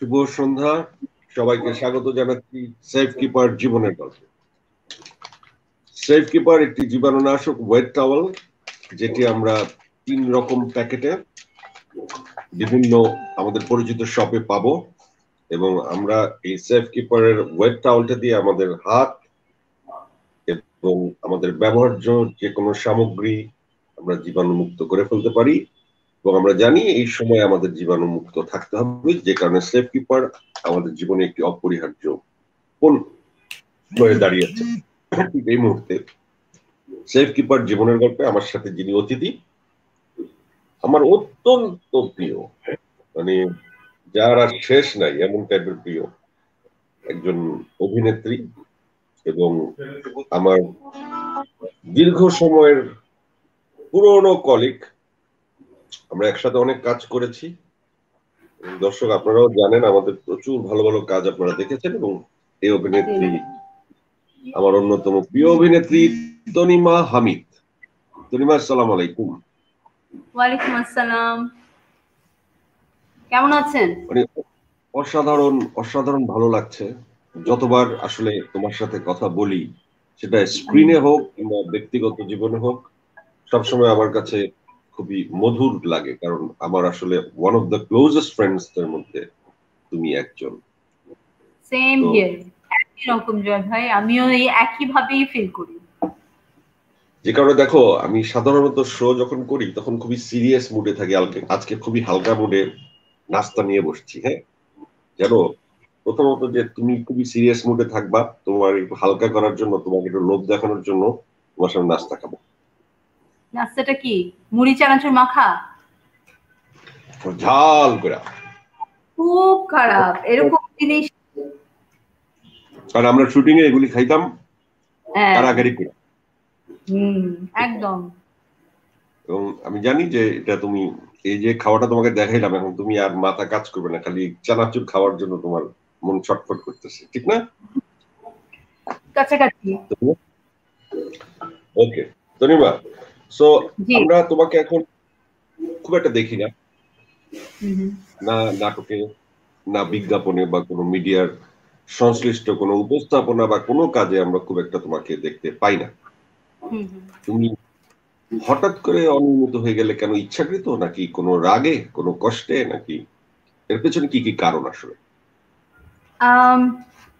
শুভ সন্ধ্যা। সবাইকে স্বাগত জানাচ্ছি সেফ কিপার জীবনের গল্পে। সেফ কিপার একটি জীবাণুনাশক ওয়েট টাওয়াল যেটি আমরা তিন রকম প্যাকেটে বিভিন্ন আমাদের পরিচিত শপে পাবো এবং আমরা এই সেফ কিপারের ওয়েট টাওয়ালটা দিয়ে আমাদের হাত এবং আমাদের ব্যবহার্য যে কোনো সামগ্রী আমরা জীবাণুমুক্ত করে ফেলতে পারি। এবং আমরা জানি এই সময় আমাদের জীবাণু মুক্ত থাকতে হবে, যে কারণে সেফ কিপার আমাদের জীবনে একটি অপরিহার্য কোন হয়ে দাঁড়িয়েছে। এই মুহূর্তে সেফ কিপার জীবনের গল্পে আমার সাথে যিনি অতিথি, আমার অত্যন্ত প্রিয় মানে যার শেষ নাই, এমন টাইপের প্রিয় একজন অভিনেত্রী এবং আমার দীর্ঘ সময়ের পুরনো কলিগ আমরা একসাথে অনেক কাজ করেছি। দর্শক আপনারাও জানেন আমাদের প্রচুর ভালো ভালো কাজ আপনারা দেখেছেন এবং এই অভিনেত্রী আমার অন্যতম প্রিয় অভিনেত্রী তনিমা হামিদ। তনিমা আসসালাম আলাইকুম। ওয়ালাইকুম আসসালাম। কেমন আছেন? মানে অসাধারণ অসাধারণ ভালো লাগছে। যতবার আসলে তোমার সাথে কথা বলি সেটা স্ক্রিনে হোক কিংবা ব্যক্তিগত জীবনে হোক সবসময় আমার কাছে খুবই মধুর লাগে কারণ আমার আসলে one of the closest friends এর মধ্যে তুমি একজন। সেম হিয়ার একই রকম জয় ভাই আমিও এই একই ভাবেই ফিল করি। যে কারণে দেখো আমি সাধারণত শো যখন করি তখন খুবই সিরিয়াস মুডে থাকি আজকে খুবই হালকা মুডে নাস্তা নিয়ে বসছি হ্যাঁ? জানো প্রথমত যে তুমি খুবই সিরিয়াস মুডে থাকবা তোমার একটু হালকা করার জন্য তোমাকে একটু লোভ দেখানোর জন্য তোমার সামনে নাস্তা খাব। নাস্তাটা কি? মুড়ি চানাচুর মাখা? ঝাল করে। খুব খারাপ এরকম জিনিস। কারণ আমরা শুটিং এ এগুলি খাইতাম কারাগারি করে। হুম একদম। এবং আমি জানি যে এটা তুমি এই যে খাওয়াটা তোমাকে দেখাইলাম এখন তুমি আর মাথা কাজ করবে না খালি চানাচুর খাওয়ার জন্য তোমার মন ছটফট করতেছে ঠিক না? কাছাকাছি। ওকে তনিমা। সো আমরা তোমাকে এখন খুব একটা দেখি না। না নাটকে না বিজ্ঞাপনে বা কোনো মিডিয়ার সংশ্লিষ্ট কোনো উপস্থাপনা বা কোনো কাজে আমরা খুব একটা তোমাকে দেখতে পাই না। তুমি হঠাৎ করে অনিয়মিত হয়ে গেলে কেন ইচ্ছাকৃত নাকি কোনো রাগে কোনো কষ্টে নাকি? এর পেছনে কি কি কারণ আসলে?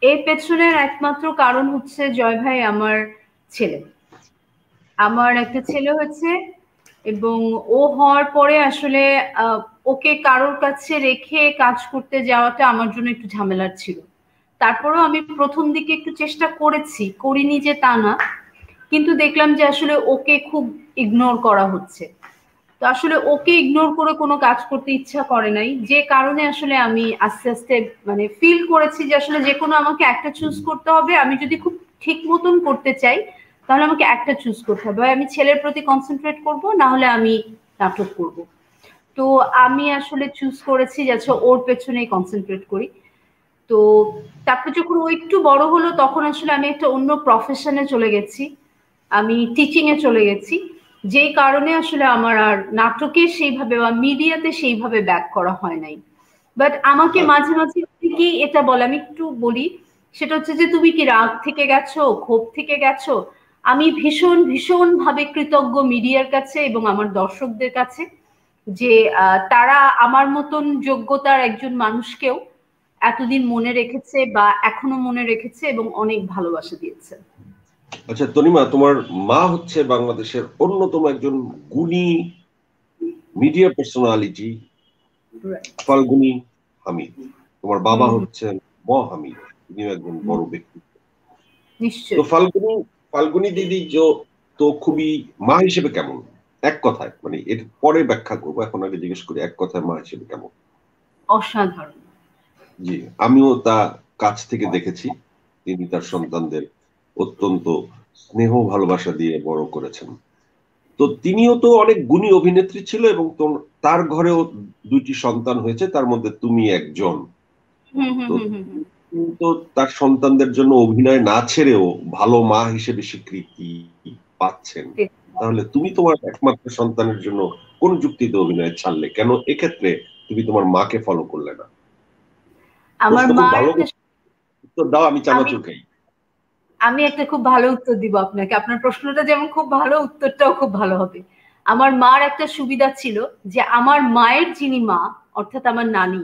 এর পেছনের একমাত্র কারণ হচ্ছে জয় ভাই আমার ছেলে। আমার একটা ছেলে হচ্ছে এবং ও হওয়ার পরে আসলে ওকে কারোর কাছে রেখে কাজ করতে যাওয়াটা আমার জন্য একটু ঝামেলার ছিল। তারপরেও আমি প্রথম দিকে একটু চেষ্টা করেছি, করিনি যে তা না। কিন্তু দেখলাম যে আসলে ওকে খুব ইগনোর করা হচ্ছে। তো আসলে ওকে ইগনোর করে কোনো কাজ করতে ইচ্ছা করে নাই। যে কারণে আসলে আমি আস্তে আস্তে মানে ফিল করেছি যে আসলে যে কোনো আমাকে একটা চুজ করতে হবে। আমি যদি খুব ঠিক মতন করতে চাই তাহলে আমাকে একটা চুজ করতে হবে। আমি ছেলের প্রতি কনসেন্ট্রেট করব না হলে আমি নাটক করব। তো আমি আসলে চুজ করেছি যাচ্ছে ওর পেছনেই কনসেন্ট্রেট করি। তো তারপর যখন ও একটু বড় হলো তখন আসলে আমি একটা অন্য প্রফেশনে চলে গেছি। আমি টিচিং এ চলে গেছি। যেই কারণে আসলে আমার আর নাটকে সেইভাবে বা মিডিয়াতে সেইভাবে ব্যাক করা হয় নাই। বাট আমাকে মাঝে মাঝে কি এটা বলে আমি একটু বলি। সেটা হচ্ছে যে তুমি কি রাগ থেকে গেছো? ক্ষোভ থেকে গেছো? আমি ভীষণ ভীষণ ভাবে কৃতজ্ঞ মিডিয়ার কাছে এবং আমার দর্শকদের কাছে যে তারা আমার মতন যোগ্যতার একজন মানুষকেও এতদিন মনে রেখেছে বা এখনও মনে রেখেছে এবং অনেক ভালোবাসা দিয়েছে। আচ্ছা তনিমা তোমার মা হচ্ছে বাংলাদেশের অন্যতম একজন গুণী মিডিয়া পার্সোনালিটি ফাল্গুনি হামিদ। তোমার বাবা হচ্ছেন ম হামিদ তিনি একজন বড় ব্যক্তিত্ব তো ফাল্গুনি ফাল্গুনি দিদি তো খুবই মা হিসেবে কেমন? এক কথায় মানে এর পরে ব্যাখ্যা করব এখন আগে জিজ্ঞেস করি এক কথায় মা হিসেবে কেমন? অসাধারণ। জি আমিও তা কাছ থেকে দেখেছি তিনি তার সন্তানদের অত্যন্ত স্নেহ ভালোবাসা দিয়ে বড় করেছেন। তো তিনিও তো অনেক গুণী অভিনেত্রী ছিল এবং তার ঘরেও দুইটি সন্তান হয়েছে তার মধ্যে তুমি একজন। তো তার সন্তানদের জন্য অভিনয় না ছেড়েও ভালো মা হিসেবে স্বীকৃতি পাচ্ছেন। তাহলে তুমি তোমার একমাত্র সন্তানের জন্য কোন যুক্তিতে অভিনয় ছাড়লে? কেন এক্ষেত্রে তুমি তোমার মাকে ফলো করলে না? আমার মা উত্তর দাও আমি চানাচুর খাই আমি একটা খুব ভালো উত্তর দিব আপনাকে। আপনার প্রশ্নটা যেমন খুব ভালো উত্তরটাও খুব ভালো হবে। আমার মার একটা সুবিধা ছিল যে আমার মায়ের যিনি মা অর্থাৎ আমার নানি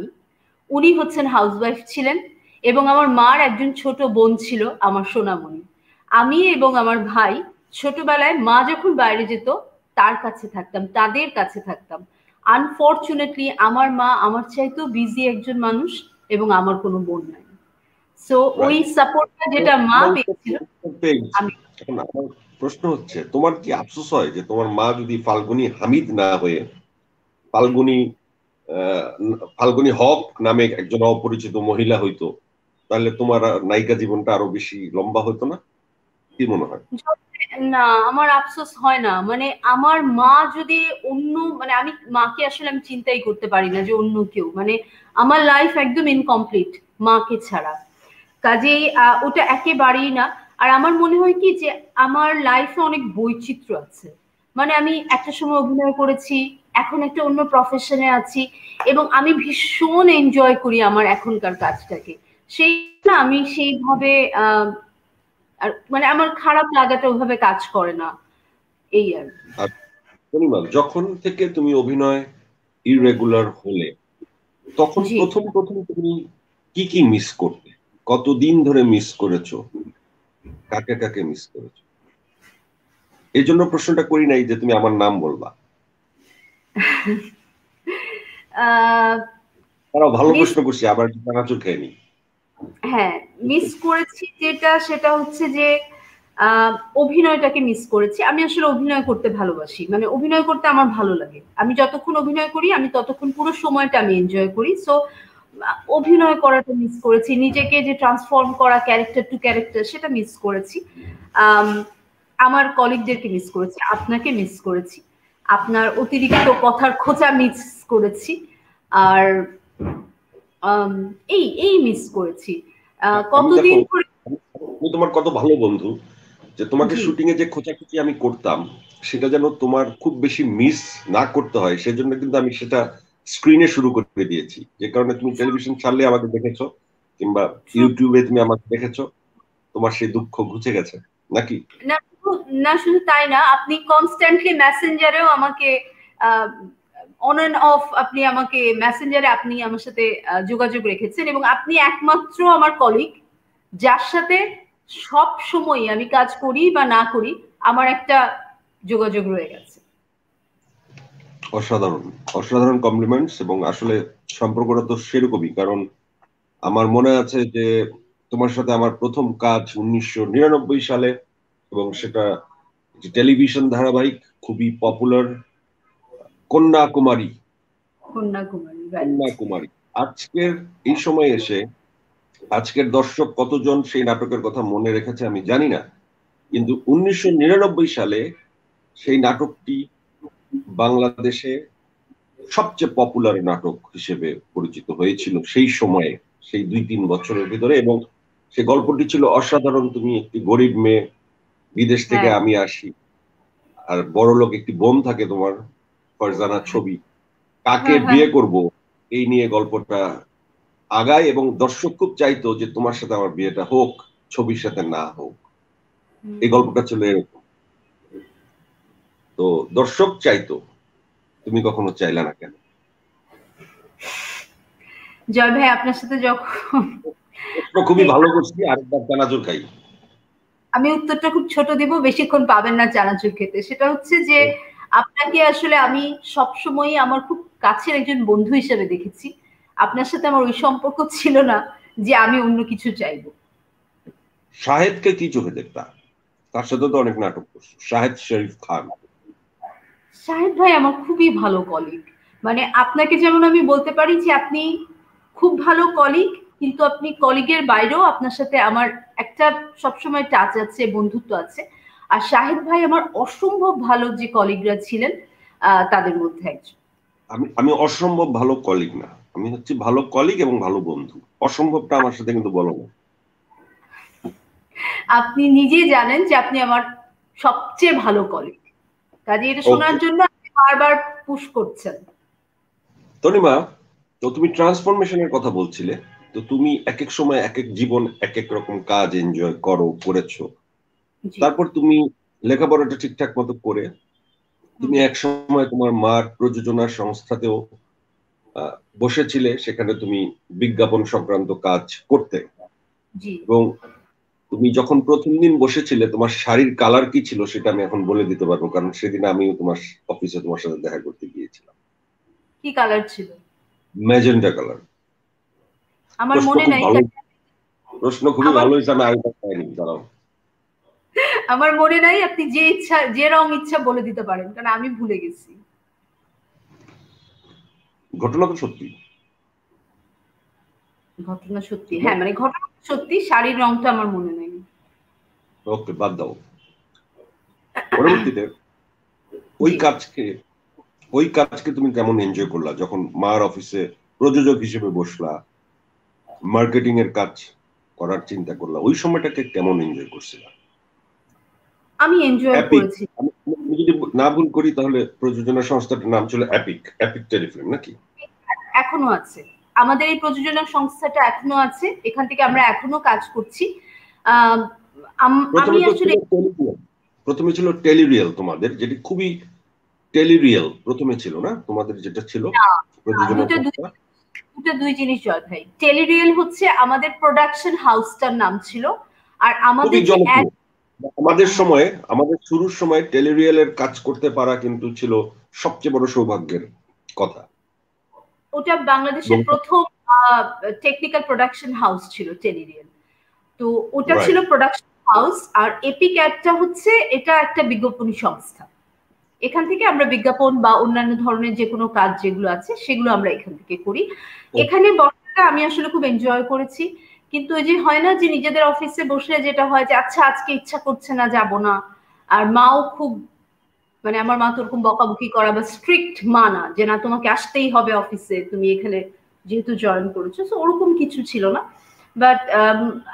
উনি হচ্ছেন হাউসওয়াইফ ছিলেন। এবং আমার মার একজন ছোট বোন ছিল আমার সোনামণি। আমি এবং আমার ভাই ছোটবেলায় মা যখন বাইরে যেত তার কাছে থাকতাম তাদের কাছে থাকতাম। আনফর্চুনেটলি আমার মা আমার চাইতেও বিজি একজন মানুষ এবং আমার কোনো বোন নাই। সো ওই সাপোর্টটা যেটা মা পেয়েছিল প্রশ্ন হচ্ছে তোমার কি আফসোস হয় যে তোমার মা যদি ফাল্গুনি হামিদ না হয়ে ফাল্গুনি ফাল্গুনি হক নামে একজন অপরিচিত মহিলা হইতো তাহলে তোমার নায়িকা জীবনটা আরও বেশি লম্বা হতো না? কি মনে হয়? না, আমার আফসোস হয় না। মানে আমার মা যদি অন্য মানে আমি, মাকে আসলে আমি চিন্তাই করতে পারি না যে অন্য কেউ। মানে আমার লাইফ একদম ইনকমপ্লিট মাকে ছাড়া। কাজেই ওটা একেবারেই না। আর আমার মনে হয় কি যে আমার লাইফে অনেক বৈচিত্র্য আছে। মানে আমি একটা সময় অভিনয় করেছি, এখন একটা অন্য প্রফেশনে আছি এবং আমি ভীষণ এনজয় করি আমার এখনকার কাজটাকে। সেই না আমি সেইভাবে আর মানে আমার খারাপ লাগাটা ওইভাবে কাজ করে না এই আর যখন থেকে তুমি অভিনয় ইরেগুলার হলে তখন প্রথম প্রথম তুমি কি কি মিস করতে? কতদিন ধরে মিস করেছ? কাকে কাকে মিস করেছ? এই জন্য প্রশ্নটা করি নাই যে তুমি আমার নাম বলবা। ভালো প্রশ্ন করছি আবার চানাচুর খেয়ে হ্যাঁ মিস করেছি যেটা, সেটা হচ্ছে যে অভিনয়টাকে মিস করেছি। আমি আসলে অভিনয় করতে ভালোবাসি। মানে অভিনয় করতে আমার ভালো লাগে। আমি যতক্ষণ অভিনয় করি, আমি ততক্ষণ পুরো সময়টা আমি এনজয় করি। সো অভিনয় করাটা মিস করেছি। নিজেকে যে ট্রান্সফর্ম করা ক্যারেক্টার টু ক্যারেক্টার সেটা মিস করেছি। আমার কলিগদেরকে মিস করেছি। আপনাকে মিস করেছি। আপনার অতিরিক্ত কথার খোঁচা মিস করেছি। আর এই এই মিস করেছি। কতদিন আমি তোমার কত ভালো বন্ধু। যে তোমাকে শুটিং এ যে খোঁচাখুচি আমি করতাম সেটা যেন তোমার খুব বেশি মিস না করতে হয় সেজন্য কিন্তু আমি সেটা স্ক্রিনে শুরু করে দিয়েছি। যে কারণে তুমি টেলিভিশন ছাড়লে আমাকে দেখেছ কিংবা ইউটিউবে তুমি আমাকে দেখেছ তোমার সেই দুঃখ ঘুচে গেছে নাকি? না শুধু তাই না আপনি কনস্ট্যান্টলি মেসেঞ্জারেও আমাকে অন এন্ড অফ আপনি আমাকে মেসেঞ্জারে আপনি আমার সাথে যোগাযোগ রেখেছেন এবং আপনি একমাত্র আমার কলিগ যার সাথে সব সময় আমি কাজ করি বা না করি, আমার একটা যোগাযোগ রয়ে গেছে। অসাধারণ অসাধারণ কমপ্লিমেন্টস এবং আসলে সম্পর্কটা তো সেরকমই, কারণ আমার মনে আছে যে তোমার সাথে আমার প্রথম কাজ উনিশশো নিরানব্বই সালে এবং সেটা টেলিভিশন ধারাবাহিক খুবই পপুলার কন্যাকুমারী। কন্যাকুমারী আজকের এই সময় এসে আজকের দর্শক কতজন সেই নাটকের কথা মনে রেখেছে আমি জানি না কিন্তু উনিশশো নিরানব্বই সালে সেই নাটকটি বাংলাদেশে সবচেয়ে পপুলার নাটক হিসেবে পরিচিত হয়েছিল সেই সময়ে সেই দুই তিন বছরের ভিতরে এবং সে গল্পটি ছিল অসাধারণ তুমি একটি গরিব মেয়ে বিদেশ থেকে হ্যাঁ। আমি আসি আর বড় লোক একটি বোন থাকে তোমার। ফারজানা ছবি। কাকে হ্যাঁ, হ্যাঁ। বিয়ে করব এই নিয়ে গল্পটা আগায় এবং দর্শক খুব চাইতো যে তোমার সাথে আমার বিয়েটা হোক ছবির সাথে না হোক। এই গল্পটা ছিল এরকম। তো দর্শক চাইতো তুমি কখনো চাইলে না কেন? জয় ভাই আপনার সাথে যখন খুবই ভালো করছি আরেকবার চানাচুর খাই। আমি উত্তরটা খুব ছোট দিব বেশিক্ষণ পাবেন না চানাচুর খেতে। সেটা হচ্ছে যে আপনাকে আসলে আমি সব সময় আমার খুব কাছের একজন বন্ধু হিসেবে দেখেছি। আপনার সাথে আমার ওই সম্পর্ক ছিল না যে আমি অন্য কিছু চাইব। শাহেদকে কি চোখে দেখতা তার সাথে তো অনেক নাটক করছ। শাহেদ শরীফ খান। শাহেদ ভাই আমার খুবই ভালো কলিগ মানে আপনাকে যেমন আমি বলতে পারি যে আপনি খুব ভালো কলিগ কিন্তু আপনি কলিগের বাইরেও আপনার সাথে আমার একটা সবসময় টাচ আছে বন্ধুত্ব আছে। আর শাহেদ ভাই আমার অসম্ভব ভালো যে কলিগরা ছিলেন তাদের মধ্যে একজন। আমি আমি অসম্ভব ভালো কলিগ না। আমি হচ্ছে ভালো কলিগ এবং ভালো বন্ধু। অসম্ভবটা আমার সাথে কিন্তু বলো না। আপনি নিজে জানেন যে আপনি আমার সবচেয়ে ভালো কলিগ। কাজে এটা শোনার জন্য আপনি বারবার পুশ করছেন। তনিমা তো তুমি ট্রান্সফরমেশনের কথা বলছিলে। তো তুমি এক এক সময় এক এক জীবন এক এক রকম কাজ এনজয় করো করেছ। তারপর তুমি লেখাপড়াটা ঠিকঠাক মতো করে তুমি এক সময় তোমার মার প্রযোজনা সংস্থাতেও বসেছিলে সেখানে তুমি বিজ্ঞাপন সংক্রান্ত কাজ করতে। এবং তুমি যখন প্রথম দিন বসেছিলে তোমার শাড়ির কালার কি ছিল সেটা আমি এখন বলে দিতে পারব কারণ সেদিন আমিও তোমার অফিসে তোমার সাথে দেখা করতে গিয়েছিলাম। কি কালার ছিল? Magenta colour. আমার মনে নাই প্রশ্ন খুবই ভালো হয়েছে আমি পাইনি দাঁড়াও। আমার মনে নাই আপনি যে ইচ্ছা যে রং ইচ্ছা বলে দিতে পারেন কারণ আমি ভুলে গেছি। ঘটনা তো সত্যি। ঘটনা সত্যি হ্যাঁ মানে ঘটনা সত্যি শাড়ির রংটা আমার মনে নেই। ওকে বাদ দাও। পরবর্তীতে ওই কাজকে ওই কাজকে তুমি কেমন এনজয় করলা? যখন মার অফিসে প্রযোজক হিসেবে বসলা মার্কেটিং এর কাজ করার চিন্তা করলা ওই সময়টাকে কেমন এনজয় করছিলা? আমি এনজয় করেছি। যদি না ভুল করি তাহলে প্রযোজনা সংস্থাটার নাম ছিল অ্যাপিক অ্যাপিক টেলিফিল্ম নাকি? এখনও আছে। আমাদের এই প্রযোজনা সংস্থাটা এখনও আছে। এখান থেকে আমরা এখনও কাজ করছি। আমি আসলে প্রথমে ছিল টেলিরিয়াল তোমাদের যেটি খুবই টেলিরিয়াল প্রথমে ছিল না? তোমাদের যেটা ছিল দুটো দুই জিনিস জয় ভাই। টেলিরিয়াল হচ্ছে আমাদের প্রোডাকশন হাউসটার নাম ছিল। আর আমাদের আমাদের সময় আমাদের শুরুর সময় টেলিরিয়ালের কাজ করতে পারা কিন্তু ছিল সবচেয়ে বড় সৌভাগ্যের কথা। ওটা বাংলাদেশের প্রথম টেকনিক্যাল প্রোডাকশন হাউস ছিল টেলিরিয়াল। তো ওটা ছিল প্রোডাকশন হাউস আর এপিক অ্যাডটা হচ্ছে এটা একটা বিজ্ঞাপনী সংস্থা। এখান থেকে আমরা বিজ্ঞাপন বা অন্যান্য ধরনের যে কোনো কাজ যেগুলো আছে সেগুলো আমরা এখান থেকে করি। এখানে বসাটা আমি আসলে খুব এনজয় করেছি। কিন্তু ওই যে হয় না যে নিজেদের অফিসে বসে যেটা হয় যে আচ্ছা আজকে ইচ্ছা করছে না, যাব না। আর মাও খুব মানে আমার মা তো ওরকম বকাবকি করা বা স্ট্রিক্ট মা না যে, না, তোমাকে আসতেই হবে অফিসে তুমি এখানে যেহেতু জয়েন করেছ। তো ওরকম কিছু ছিল না। বাট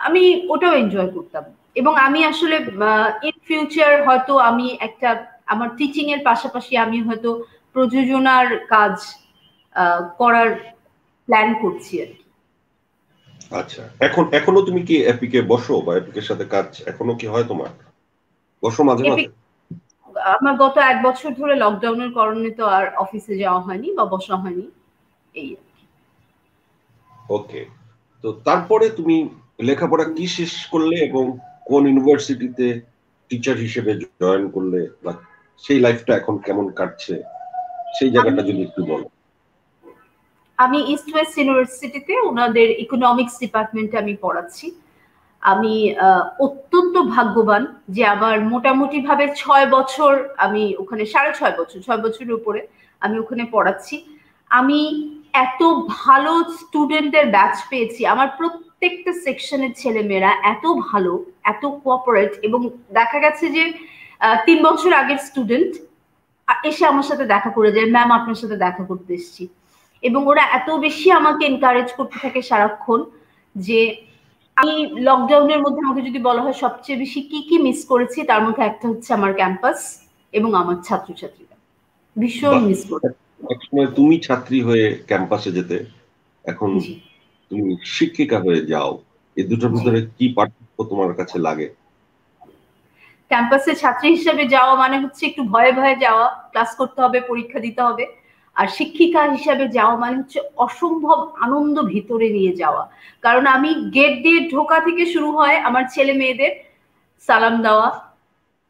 আমি ওটাও এনজয় করতাম। এবং আমি আসলে ইন ফিউচার হয়তো আমি একটা, আমার টিচিং এর পাশাপাশি আমি হয়তো প্রযোজনার কাজ করার প্ল্যান করছি আর কি। আচ্ছা। এখন এখনও তুমি কি এপিকে বসো বা এপিকের সাথে কাজ এখনও কি হয় তোমার? বসো মাঝে মাঝে। আমার গত এক বছর ধরে লকডাউনের কারণে তো আর অফিসে যাওয়া হয়নি বা বসা হয়নি। এই ওকে। তো তারপরে তুমি লেখাপড়া কি শেষ করলে এবং কোন ইউনিভার্সিটিতে টিচার হিসেবে জয়েন করলে বা সেই লাইফটা এখন কেমন কাটছে? সেই জায়গাটা যদি একটু বলো। আমি ইস্ট ওয়েস্ট ইউনিভার্সিটিতে ওনাদের ইকোনমিক্স ডিপার্টমেন্টে আমি পড়াচ্ছি। আমি অত্যন্ত ভাগ্যবান যে আমার মোটামুটি ভাবে ছয় বছর আমি ওখানে, সাড়ে ছয় বছর, ছয় বছরের উপরে আমি ওখানে পড়াচ্ছি। আমি এত ভালো স্টুডেন্টদের ব্যাচ পেয়েছি। আমার প্রত্যেকটা সেকশনের ছেলেমেয়েরা এত ভালো, এত কোঅপারেট এবং দেখা গেছে যে তিন বছর আগের স্টুডেন্ট এসে আমার সাথে দেখা করে যায়। ম্যাম আপনার সাথে দেখা করতে এসেছি। এবং ওরা এত বেশি আমাকে এনকারেজ করতে থাকে সারাক্ষণ যে আমি লকডাউনের মধ্যে আমাকে যদি বলা হয় সবচেয়ে বেশি কি কি মিস করেছি তার মধ্যে একটা হচ্ছে আমার ক্যাম্পাস এবং আমার ছাত্রছাত্রীরা। ভীষণ মিস করে একসময় তুমি ছাত্রী হয়ে ক্যাম্পাসে যেতে এখন তুমি শিক্ষিকা হয়ে যাও এই দুটোর ভিতরে কি পার্থক্য তোমার কাছে লাগে? ক্যাম্পাসে ছাত্রী হিসেবে যাওয়া মানে হচ্ছে একটু ভয়ে ভয়ে যাওয়া ক্লাস করতে হবে পরীক্ষা দিতে হবে। আর শিক্ষিকা হিসাবে যাওয়া মানে হচ্ছে অসম্ভব আনন্দ ভিতরে নিয়ে যাওয়া। কারণ আমি গেট দিয়ে ঢোকা থেকে শুরু হয় আমার ছেলে মেয়েদের সালাম দেওয়া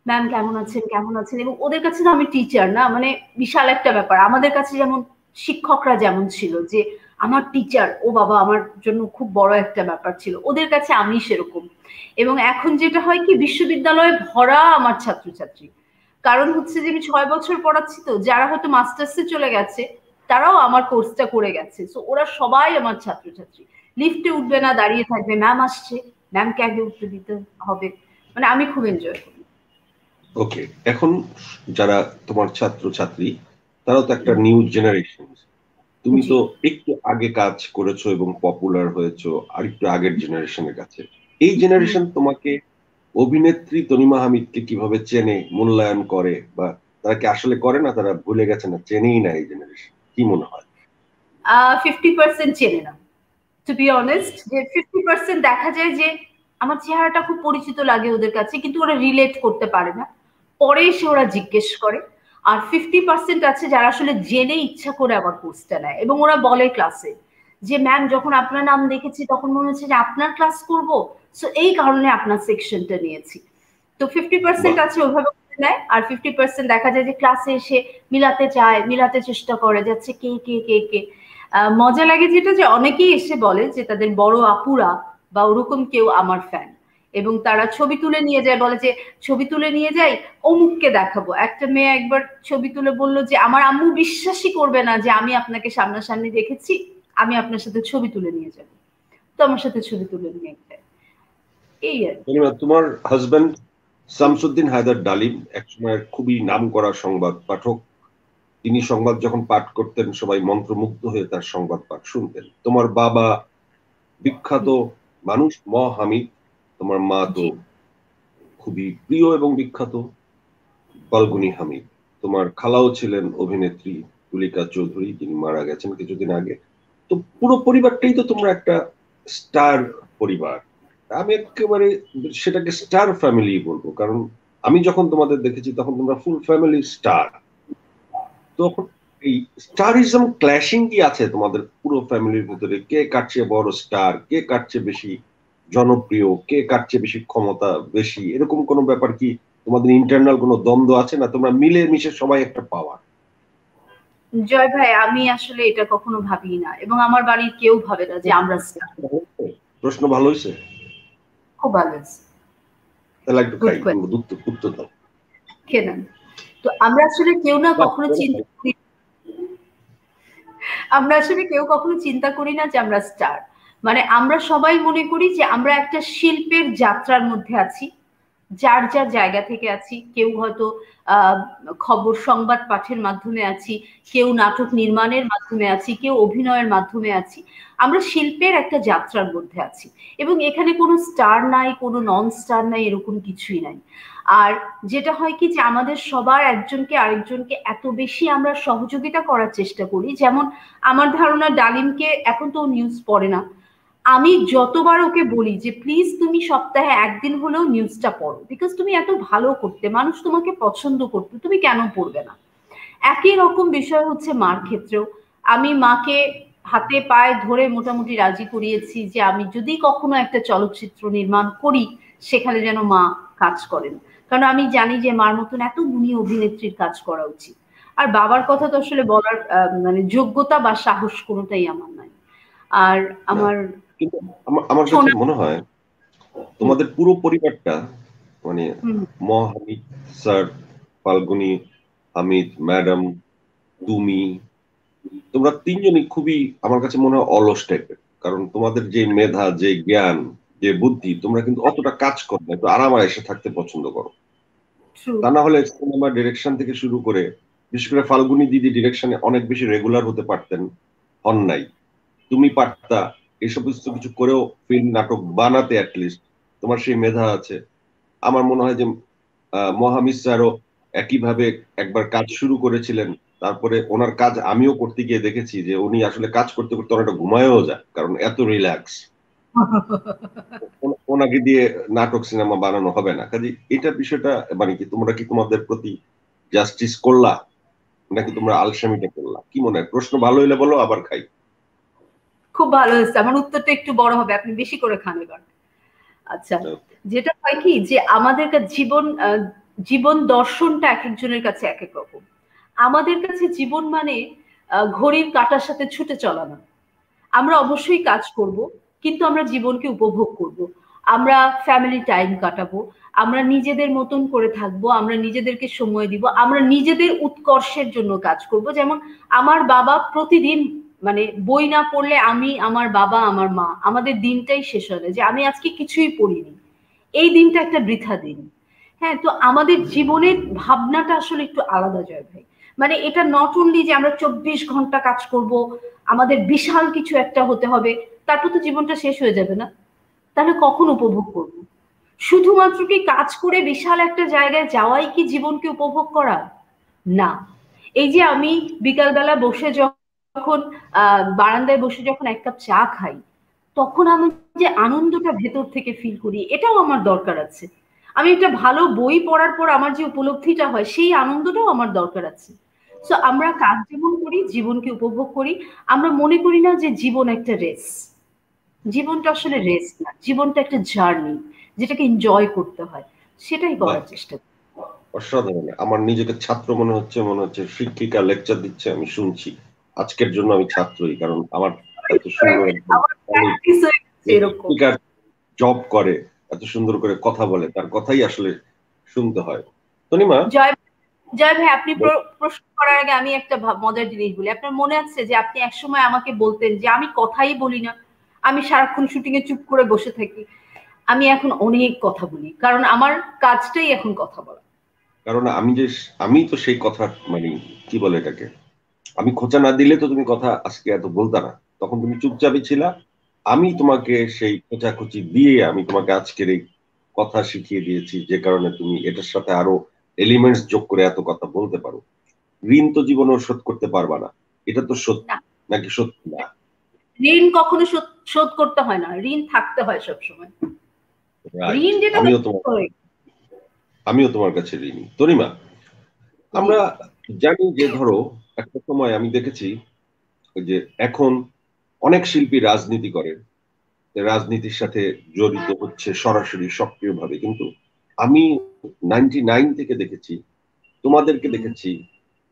ম্যাম কেমন আছেন? কেমন আছেন? এবং ওদের কাছে তো আমি টিচার না মানে বিশাল একটা ব্যাপার। আমাদের কাছে যেমন শিক্ষকরা যেমন ছিল যে আমার টিচার ও বাবা, আমার জন্য খুব বড় একটা ব্যাপার ছিল। ওদের কাছে আমি সেরকম। এবং এখন যেটা হয় কি, বিশ্ববিদ্যালয়ে ভরা আমার ছাত্রছাত্রী। কারণ হচ্ছে যে আমি ছয় বছর পড়াচ্ছি তো যারা হয়তো মাস্টার্সে চলে গেছে তারাও আমার কোর্সটা করে গেছে। সো ওরা সবাই আমার ছাত্রছাত্রী। লিফটে উঠবে না দাঁড়িয়ে থাকবে ম্যাম আসছে। ম্যামকে আগে উঠতে দিতে হবে? মানে আমি খুব এনজয় করি। ওকে এখন যারা তোমার ছাত্র ছাত্রী তারাও তো একটা নিউ জেনারেশন তুমি তো একটু আগে কাজ করেছ এবং পপুলার হয়েছো আর একটু আগের জেনারেশনের কাছে। এই জেনারেশন তোমাকে অভিনেত্রী তনিমা হামিদকে কীভাবে চেনে, মূল্যায়ন করে বা তারা কি আসলে করে না তারা ভুলে গেছে না চেনেই না এই জেনারেশন কি মনে হয়? ফিফটি পার্সেন্ট চেনে না। টু বি অনেস্ট যে ফিফটি পার্সেন্ট দেখা যায় যে আমার চেহারাটা খুব পরিচিত লাগে ওদের কাছে, কিন্তু ওরা রিলেট করতে পারে না। পরে এসে ওরা জিজ্ঞেস করে। আর ফিফটি পার্সেন্ট আছে যারা আসলে জেনে ইচ্ছা করে আবার কোর্সটা নেয় এবং ওরা বলে ক্লাসে যে ম্যাম যখন আপনার নাম দেখেছি তখন মনে হচ্ছে যে আপনার ক্লাস করব। সো এই কারণে আপনার সেকশনটা নিয়েছি। তো ফিফটি পার্সেন্ট আছে ওইভাবে নেয়। আর ফিফটি পার্সেন্ট দেখা যায় যে ক্লাসে এসে মিলাতে চায় মিলাতে চেষ্টা করে যাচ্ছে কে কে কে কে। মজা লাগে যেটা যে অনেকেই এসে বলে যে তাদের বড় আপুরা বা ওরকম কেউ আমার ফ্যান এবং তারা ছবি তুলে নিয়ে যায় বলে যে ছবি তুলে নিয়ে যাই অমুককে দেখাবো। একটা মেয়ে একবার ছবি তুলে বলল যে আমার আম্মু বিশ্বাসই করবে না যে আমি আপনাকে সামনাসামনি দেখেছি। আমি আপনার সাথে ছবি তুলে নিয়ে যাব। তো আমার সাথে ছবি তুলে নিয়ে যায় এই আর তোমার হাজবেন্ড শামসুদ্দিন হায়দার ডালিম একসময় খুবই নাম করা সংবাদ পাঠক। তিনি সংবাদ যখন পাঠ করতেন সবাই মন্ত্রমুগ্ধ হয়ে তার সংবাদ পাঠ শুনতেন। তোমার বাবা বিখ্যাত মানুষ ম হামিদ তোমার মা তো খুবই প্রিয় এবং বিখ্যাত ফাল্গুনি হামিদ। তোমার খালাও ছিলেন অভিনেত্রী তুলিকা চৌধুরী যিনি মারা গেছেন কিছুদিন আগে। তো পুরো পরিবারটাই তো তোমরা একটা স্টার পরিবার। আমি একেবারে সেটাকে স্টার ফ্যামিলি বলব, কারণ আমি যখন তোমাদের দেখেছি তখন তোমরা ফুল ফ্যামিলি স্টার। তখন এই স্টারিজম ক্ল্যাশিং কি আছে তোমাদের পুরো ফ্যামিলির ভিতরে? কে কাটছে বড় স্টার? কে কাটছে বেশি জনপ্রিয়? কে কাটছে বেশি ক্ষমতা বেশি? এরকম কোন ব্যাপার কি তোমাদের ইন্টারনাল কোনো দ্বন্দ্ব আছে না? তোমরা মিলে মিশে সবাই একটা পাওয়ার জয় ভাই আমি আসলে এটা কখনো ভাবি না এবং আমার বাড়ির কেউ ভাবে না যে আমরা প্রশ্ন ভালো হয়েছে। খুব ভালো হয়েছে। তো আমরা আসলে কেউ না কখনো চিন্তা করি আমরা আসলে কেউ কখনো চিন্তা করি না যে আমরা স্টার। মানে আমরা সবাই মনে করি যে আমরা একটা শিল্পের যাত্রার মধ্যে আছি। যার যার জায়গা থেকে আছি, কেউ হয়তো খবর সংবাদ পাঠের মাধ্যমে আছি, কেউ নাটক নির্মাণের মাধ্যমে আছি, কেউ অভিনয়ের মাধ্যমে আছি, আমরা শিল্পের একটা যাত্রার মধ্যে আছি এবং এখানে কোনো স্টার নাই, কোনো নন স্টার নাই, এরকম কিছুই নাই। আর যেটা হয় কি যে আমাদের সবার একজনকে আরেকজনকে এত বেশি আমরা সহযোগিতা করার চেষ্টা করি, যেমন আমার ধারণা ডালিমকে এখন তো নিউজ পড়ে না আমি যতবার ওকে বলি যে, প্লিজ তুমি সপ্তাহে একদিন হলেও নিউজটা পড়ো। বিকজ তুমি এত ভালো করতে, মানুষ তোমাকে পছন্দ করতে, তুমি কেন পড়বে না? একই রকম বিষয় হচ্ছে মার ক্ষেত্রেও। আমি মাকে হাতে পায়ে ধরে মোটামুটি রাজি করিয়েছি যে, আমি যদি কখনো একটা চলচ্চিত্র নির্মাণ করি, সেখানে যেন মা কাজ করেন। কারণ আমি জানি যে, মার মতন এত গুণী অভিনেত্রীর কাজ করা উচিত। আর বাবার কথা তো আসলে বলার মানে যোগ্যতা বা সাহস কোনোটাই আমার নাই। আর আমার কিন্তু আমার কাছে মনে হয় তোমাদের পুরো পরিবারটা মানে ম হামিদ স্যার ফাল্গুনি হামিদ ম্যাডাম তুমি তোমরা তিনজনই খুবই আমার কাছে মনে হয় অলস টাইপের। কারণ তোমাদের যে মেধা যে জ্ঞান যে বুদ্ধি তোমরা কিন্তু অতটা কাজ করো একটু আরাম এসে থাকতে পছন্দ করো। তা না হলে সিনেমা ডিরেকশন থেকে শুরু করে বিশেষ করে ফাল্গুনি দিদি ডিরেকশনে অনেক বেশি রেগুলার হতে পারতেন হন নাই। তুমি পারতা এই সমস্ত কিছু করেও ফিল্ম নাটক বানাতে অ্যাটলিস্ট তোমার সেই মেধা আছে। আমার মনে হয় যে মহামিস স্যারও একইভাবে একবার কাজ শুরু করেছিলেন। তারপরে ওনার কাজ আমিও করতে গিয়ে দেখেছি যে উনি আসলে কাজ করতে করতে অনেকটা ঘুমায়ও যায় কারণ এত রিল্যাক্স ওনাকে দিয়ে নাটক সিনেমা বানানো হবে না। কাজে এটা বিষয়টা মানে কি তোমরা কি তোমাদের প্রতি জাস্টিস করলা? নাকি তোমরা আলসামিটা করলা? কি মনে হয়? প্রশ্ন ভালো হইলে বলো আবার খাই। খুব ভালো হয়েছে। আমার উত্তরটা একটু বড় হবে আপনি বেশি করে খান এবার। আচ্ছা যেটা হয় কি যে আমাদের জীবন জীবন দর্শনটা এক একজনের কাছে এক এক রকম। আমাদের কাছে জীবন মানে ঘড়ির কাটার সাথে ছুটে চলানো আমরা অবশ্যই কাজ করব কিন্তু আমরা জীবনকে উপভোগ করব। আমরা ফ্যামিলি টাইম কাটাবো আমরা নিজেদের মতন করে থাকব আমরা নিজেদেরকে সময় দিব আমরা নিজেদের উৎকর্ষের জন্য কাজ করব। যেমন আমার বাবা প্রতিদিন মানে বই না পড়লে আমি, আমার বাবা, আমার মা, আমাদের দিনটাই শেষ হলে যে আমি আজকে কিছুই পড়িনি। এই দিনটা একটা বৃথা দিন। হ্যাঁ তো আমাদের জীবনের ভাবনাটা আসলে একটু আলাদা জয় ভাই। মানে এটা নট অনলি যে আমরা চব্বিশ ঘণ্টা কাজ করব, আমাদের বিশাল কিছু একটা হতে হবে, তারপর তো জীবনটা শেষ হয়ে যাবে না। তাহলে কখন উপভোগ করব? শুধুমাত্র কি কাজ করে বিশাল একটা জায়গায় যাওয়াই কি জীবনকে উপভোগ করা? না। এই যে আমি বিকালবেলা বসে যখন বারান্দায় বসে যখন এক কাপ চা খাই তখন আমি যে আনন্দটা ভেতর থেকে ফিল করি এটাও আমার দরকার আছে। আমি একটা ভালো বই পড়ার পর আমার যে উপলব্ধিটা হয় সেই আনন্দটাও আমার দরকার আছে। সো আমরা কাজ যেমন করি জীবনকে উপভোগ করি আমরা মনে করি না যে জীবন একটা রেস জীবনটা আসলে রেস না জীবনটা একটা জার্নি যেটাকে এনজয় করতে হয়। সেটাই করার চেষ্টা করি। অসাধারণ। আমার নিজেকে ছাত্র মনে হচ্ছে মনে হচ্ছে শিক্ষিকা লেকচার দিচ্ছে আমি শুনছি। আজকের জন্য আমি ছাত্রই কারণ আমার এত সুন্দর জব করে এত সুন্দর করে কথা বলে তার কথাই আসলে শুনতে হয়। তনিমা? জয় জয় ভাই আপনি প্রশ্ন করার আগে আমি একটা মজার জিনিস বলি। আপনার মনে আছে যে আপনি একসময় আমাকে বলতেন যে আমি কথাই বলি না আমি সারাক্ষণ শুটিং এ চুপ করে বসে থাকি আমি এখন অনেক কথা বলি। কারণ আমার কাজটাই এখন কথা বলা। কারণ আমি যে আমি তো সেই কথা মানে কি বলে এটাকে? আমি খোঁচা না দিলে তো তুমি কথা আজকে এত বলতা না। তখন তুমি চুপচাপই ছিলা। আমি তোমাকে সেই খোঁচাখুচি দিয়ে আমি তোমাকে আজকের এই কথা শিখিয়ে দিয়েছি যে কারণে তুমি এটার সাথে আরও এলিমেন্টস যোগ করে এত কথা বলতে পারো। ঋণ তো জীবনে শোধ করতে পারবা না। এটা তো সত্যি নাকি সত্যি না? ঋণ কখনো শোধ করতে হয় না। ঋণ থাকতে হয় সবসময়। ঋণ যেটা আমিও তোমার আমিও তোমার কাছে ঋণী। তরিমা আমরা জানি যে ধরো একটা সময় আমি দেখেছি যে এখন অনেক শিল্পী রাজনীতি করে রাজনীতির সাথে জড়িত হচ্ছে সরাসরি সক্রিয়ভাবে। কিন্তু আমি নাইনটি নাইন থেকে দেখেছি তোমাদেরকে দেখেছি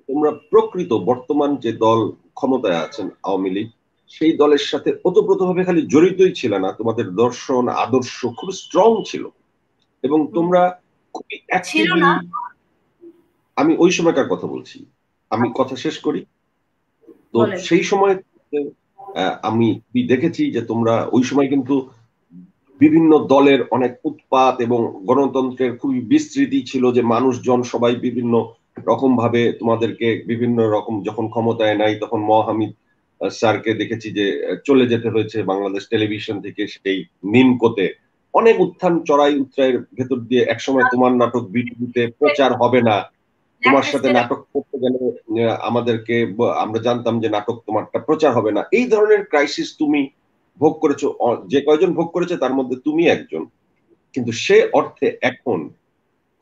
তোমরা প্রকৃত বর্তমান যে দল ক্ষমতায় আছেন আওয়ামী লীগ সেই দলের সাথে ওতপ্রোতভাবে খালি জড়িতই ছিল না। তোমাদের দর্শন আদর্শ খুব স্ট্রং ছিল। এবং তোমরা খুবই আমি ওই সময়কার কথা বলছি। আমি কথা শেষ করি। তো সেই সময় আমি দেখেছি যে তোমরা ওই সময় কিন্তু বিভিন্ন দলের অনেক উৎপাত এবং গণতন্ত্রের খুবই বিস্তৃতি ছিল যে মানুষজন সবাই বিভিন্ন রকম ভাবে তোমাদেরকে বিভিন্ন রকম যখন ক্ষমতায় নাই তখন মহামিদ স্যারকে দেখেছি যে চলে যেতে হয়েছে বাংলাদেশ টেলিভিশন থেকে সেই নিমকোতে। অনেক উত্থান চড়াই উত্তরায়ের ভেতর দিয়ে একসময় তোমার নাটক বিটিভিতে প্রচার হবে না। তোমার সাথে নাটক করতে গেলে আমাদেরকে আমরা জানতাম যে নাটক তোমারটা প্রচার হবে না। এই ধরনের ক্রাইসিস তুমি ভোগ করেছ যে কয়জন ভোগ করেছে তার মধ্যে তুমি একজন। কিন্তু সে অর্থে এখন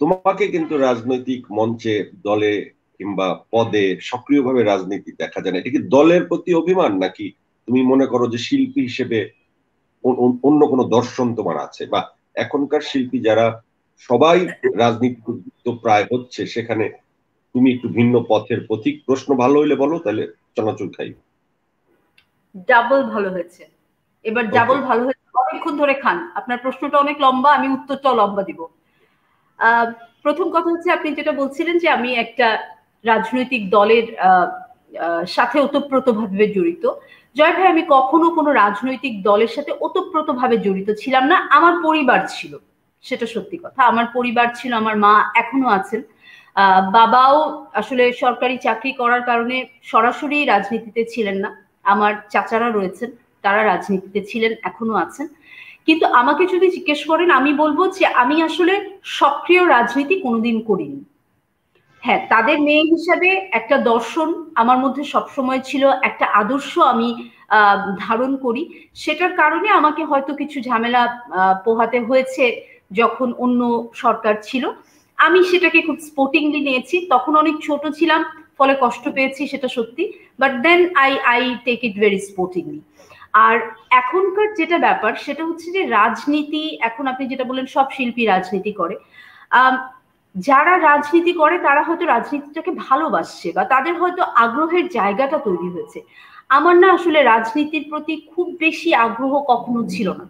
তোমাকে কিন্তু রাজনৈতিক মঞ্চে দলে কিংবা পদে সক্রিয়ভাবে রাজনীতি দেখা যায় না। এটা কি দলের প্রতি অভিমান নাকি তুমি মনে করো যে শিল্পী হিসেবে অন্য কোনো দর্শন তোমার আছে? বা এখনকার শিল্পী যারা সবাই রাজনীতি প্রায় হচ্ছে সেখানে তুমি একটু ভিন্ন পথের পথিক প্রশ্ন ভালো হইলে বলো তাহলে চনাচুর খাই। ডাবল ভালো হয়েছে। এবার ডাবল ভালো হয়েছে অনেকক্ষণ ধরে খান। আপনার প্রশ্নটা অনেক লম্বা আমি উত্তরটাও লম্বা দিব। প্রথম কথা হচ্ছে আপনি যেটা বলছিলেন যে আমি একটা রাজনৈতিক দলের সাথে ওতপ্রোতভাবে জড়িত। জয় ভাই আমি কখনো কোনো রাজনৈতিক দলের সাথে ওতপ্রোতভাবে জড়িত ছিলাম না। আমার পরিবার ছিল সেটা সত্যি কথা। আমার পরিবার ছিল আমার মা এখনও আছেন। বাবাও আসলে সরকারি চাকরি করার কারণে সরাসরি রাজনীতিতে ছিলেন না। আমার চাচারা রয়েছেন, তারা রাজনীতিতে ছিলেন, এখনও আছেন। কিন্তু আমাকে যদি জিজ্ঞেস করেন, আমি বলব যে আমি আসলে সক্রিয় রাজনীতি কোনোদিন করিনি। হ্যাঁ তাদের মেয়ে হিসাবে একটা দর্শন আমার মধ্যে সবসময় ছিল, একটা আদর্শ আমি ধারণ করি। সেটার কারণে আমাকে হয়তো কিছু ঝামেলা পোহাতে হয়েছে যখন অন্য সরকার ছিল। আমি সেটাকে খুব স্পোর্টিংলি নিয়েছি। তখন অনেক ছোট ছিলাম, ফলে কষ্ট পেয়েছি সেটা সত্যি। But then I I take it very sportingly আর এখনকার যেটা ব্যাপার, সেটা হচ্ছে যে রাজনীতি, এখন আপনি যেটা বললেন, সব শিল্পী রাজনীতি করে। যারা রাজনীতি করে, তারা হয়তো রাজনীতিটাকে ভালোবাসছে বা তাদের হয়তো আগ্রহের জায়গাটা তৈরি হয়েছে। আমার না আসলে রাজনীতির প্রতি খুব বেশি আগ্রহ কখনো ছিল না,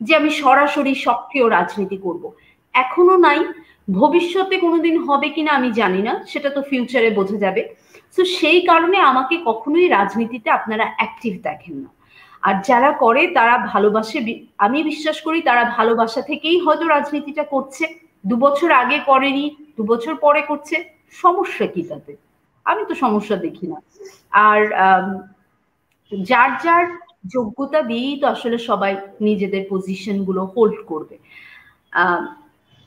যে আমি সরাসরি সক্রিয় রাজনীতি করব। এখনও নাই ভবিষ্যতে কোনোদিন হবে কিনা আমি জানি না, সেটা তো ফিউচারে বোঝা যাবে। তো সেই কারণে আমাকে কখনোই রাজনীতিতে আপনারা অ্যাক্টিভ দেখেন না। আর যারা করে, তারা ভালোবাসে আমি বিশ্বাস করি তারা ভালোবাসা থেকেই হয়তো রাজনীতিটা করছে। দু বছর আগে করেনি, দু বছর পরে করছে। সমস্যা কি তাতে? আমি তো সমস্যা দেখি না। আর যার যার যোগ্যতা দিয়েই তো আসলে সবাই নিজেদের পজিশনগুলো হোল্ড করবে।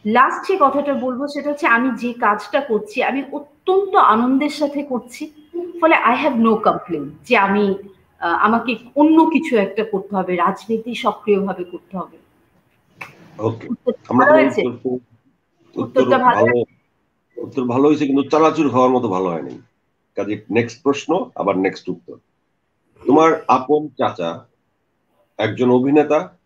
লাস্ট যে কথাটা বলব সেটা হচ্ছে আমি যে কাজটা করছি আমি অত্যন্ত আনন্দের সাথে করছি ফলে আই হ্যাভ নো কমপ্লেন যে আমি আমাকে অন্য কিছু একটা করতে হবে রাজনীতি সক্রিয়ভাবে করতে হবে। উত্তরটা ভালো উত্তর ভালো হয়েছে? কিন্তু চালাচুর খাওয়ার মতো ভালো হয়নি। কাজে নেক্সট প্রশ্ন আবার নেক্সট উত্তর। তোমার আপন চাচা একজন অভিনেতা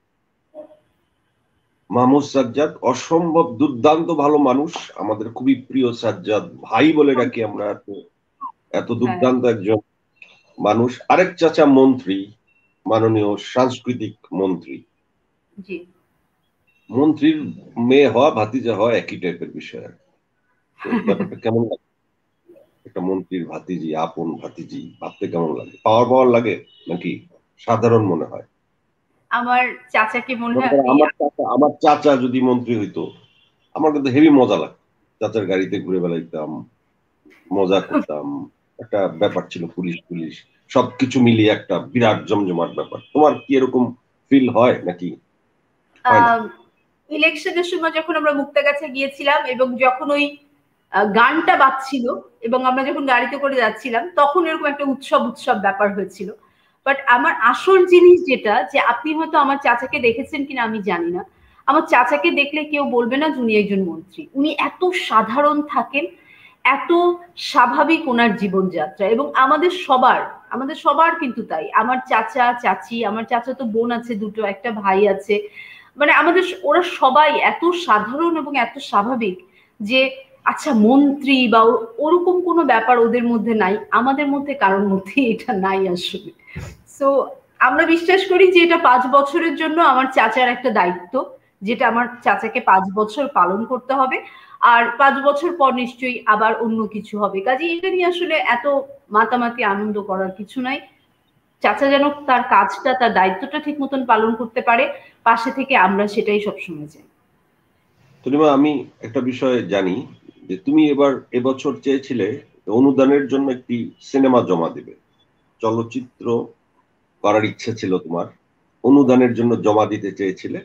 মাহমুদ সাজ্জাদ অসম্ভব দুর্দান্ত ভালো মানুষ আমাদের খুবই প্রিয় সাজ্জাদ ভাই বলে ডাকি আমরা এত এত দুর্দান্ত একজন মানুষ। আরেক চাচা মন্ত্রী মাননীয় সাংস্কৃতিক মন্ত্রী। মন্ত্রীর মেয়ে হওয়া ভাতিজা হওয়া একই টাইপের বিষয়। ব্যাপারটা কেমন লাগে? একটা মন্ত্রীর ভাতিজি আপন ভাতিজি ভাবতে কেমন লাগে? পাওয়ার পাওয়ার লাগে নাকি সাধারণ মনে হয়? আমার চাচাকে মনে হয় আমার চাচা আমার চাচা যদি মন্ত্রী হইতো আমার কিন্তু হেভি মজা লাগতো। চাচার গাড়িতে ঘুরে বেড়াইতাম মজা করতাম। একটা ব্যাপার ছিল পুলিশ পুলিশ সবকিছু মিলিয়ে একটা বিরাট জমজমাট ব্যাপার। তোমার কি এরকম ফিল হয় নাকি? ইলেকশনের সময় যখন আমরা মুক্তাগাছা গিয়েছিলাম এবং যখন ওই গানটা বাজছিল এবং আমরা যখন গাড়িতে করে যাচ্ছিলাম তখন এরকম একটা উৎসব উৎসব ব্যাপার হয়েছিল। বাট আমার আসল জিনিস যেটা, যে আপনি হয়তো আমার চাচাকে দেখেছেন কিনা আমি জানি না। আমার চাচাকে দেখলে কেউ বলবে না উনি একজন মন্ত্রী। উনি এত সাধারণ থাকেন, এত স্বাভাবিক ওনার জীবনযাত্রা। এবং আমাদের সবার আমাদের সবার কিন্তু তাই। আমার চাচা, চাচি, আমার চাচা তো বোন আছে, দুটো, একটা ভাই আছে। মানে আমাদের ওরা সবাই এত সাধারণ এবং এত স্বাভাবিক যে আচ্ছা মন্ত্রী বা ওরকম কোনো ব্যাপার ওদের মধ্যে নাই। আমাদের মধ্যে কারোর মধ্যে এটা নাই আসলে। সো আমরা বিশ্বাস করি যে এটা পাঁচ বছরের জন্য আমার চাচার একটা দায়িত্ব, যেটা আমার চাচাকে পাঁচ বছর পালন করতে হবে। আর পাঁচ বছর পর নিশ্চয়ই আবার অন্য কিছু হবে। কাজে এটা নিয়ে আসলে এত মাতামাতি আনন্দ করার কিছু নাই। চাচা যেন তার কাজটা, তার দায়িত্বটা ঠিক মতন পালন করতে পারে, পাশে থেকে আমরা সেটাই সবসময় চাই। আমি একটা বিষয় জানি যে তুমি এবার এবছর চেয়েছিলে অনুদানের জন্য একটি সিনেমা জমা দিবে। চলচ্চিত্র করার ইচ্ছে ছিল তোমার অনুদানের জন্য জমা দিতে চেয়েছিলে।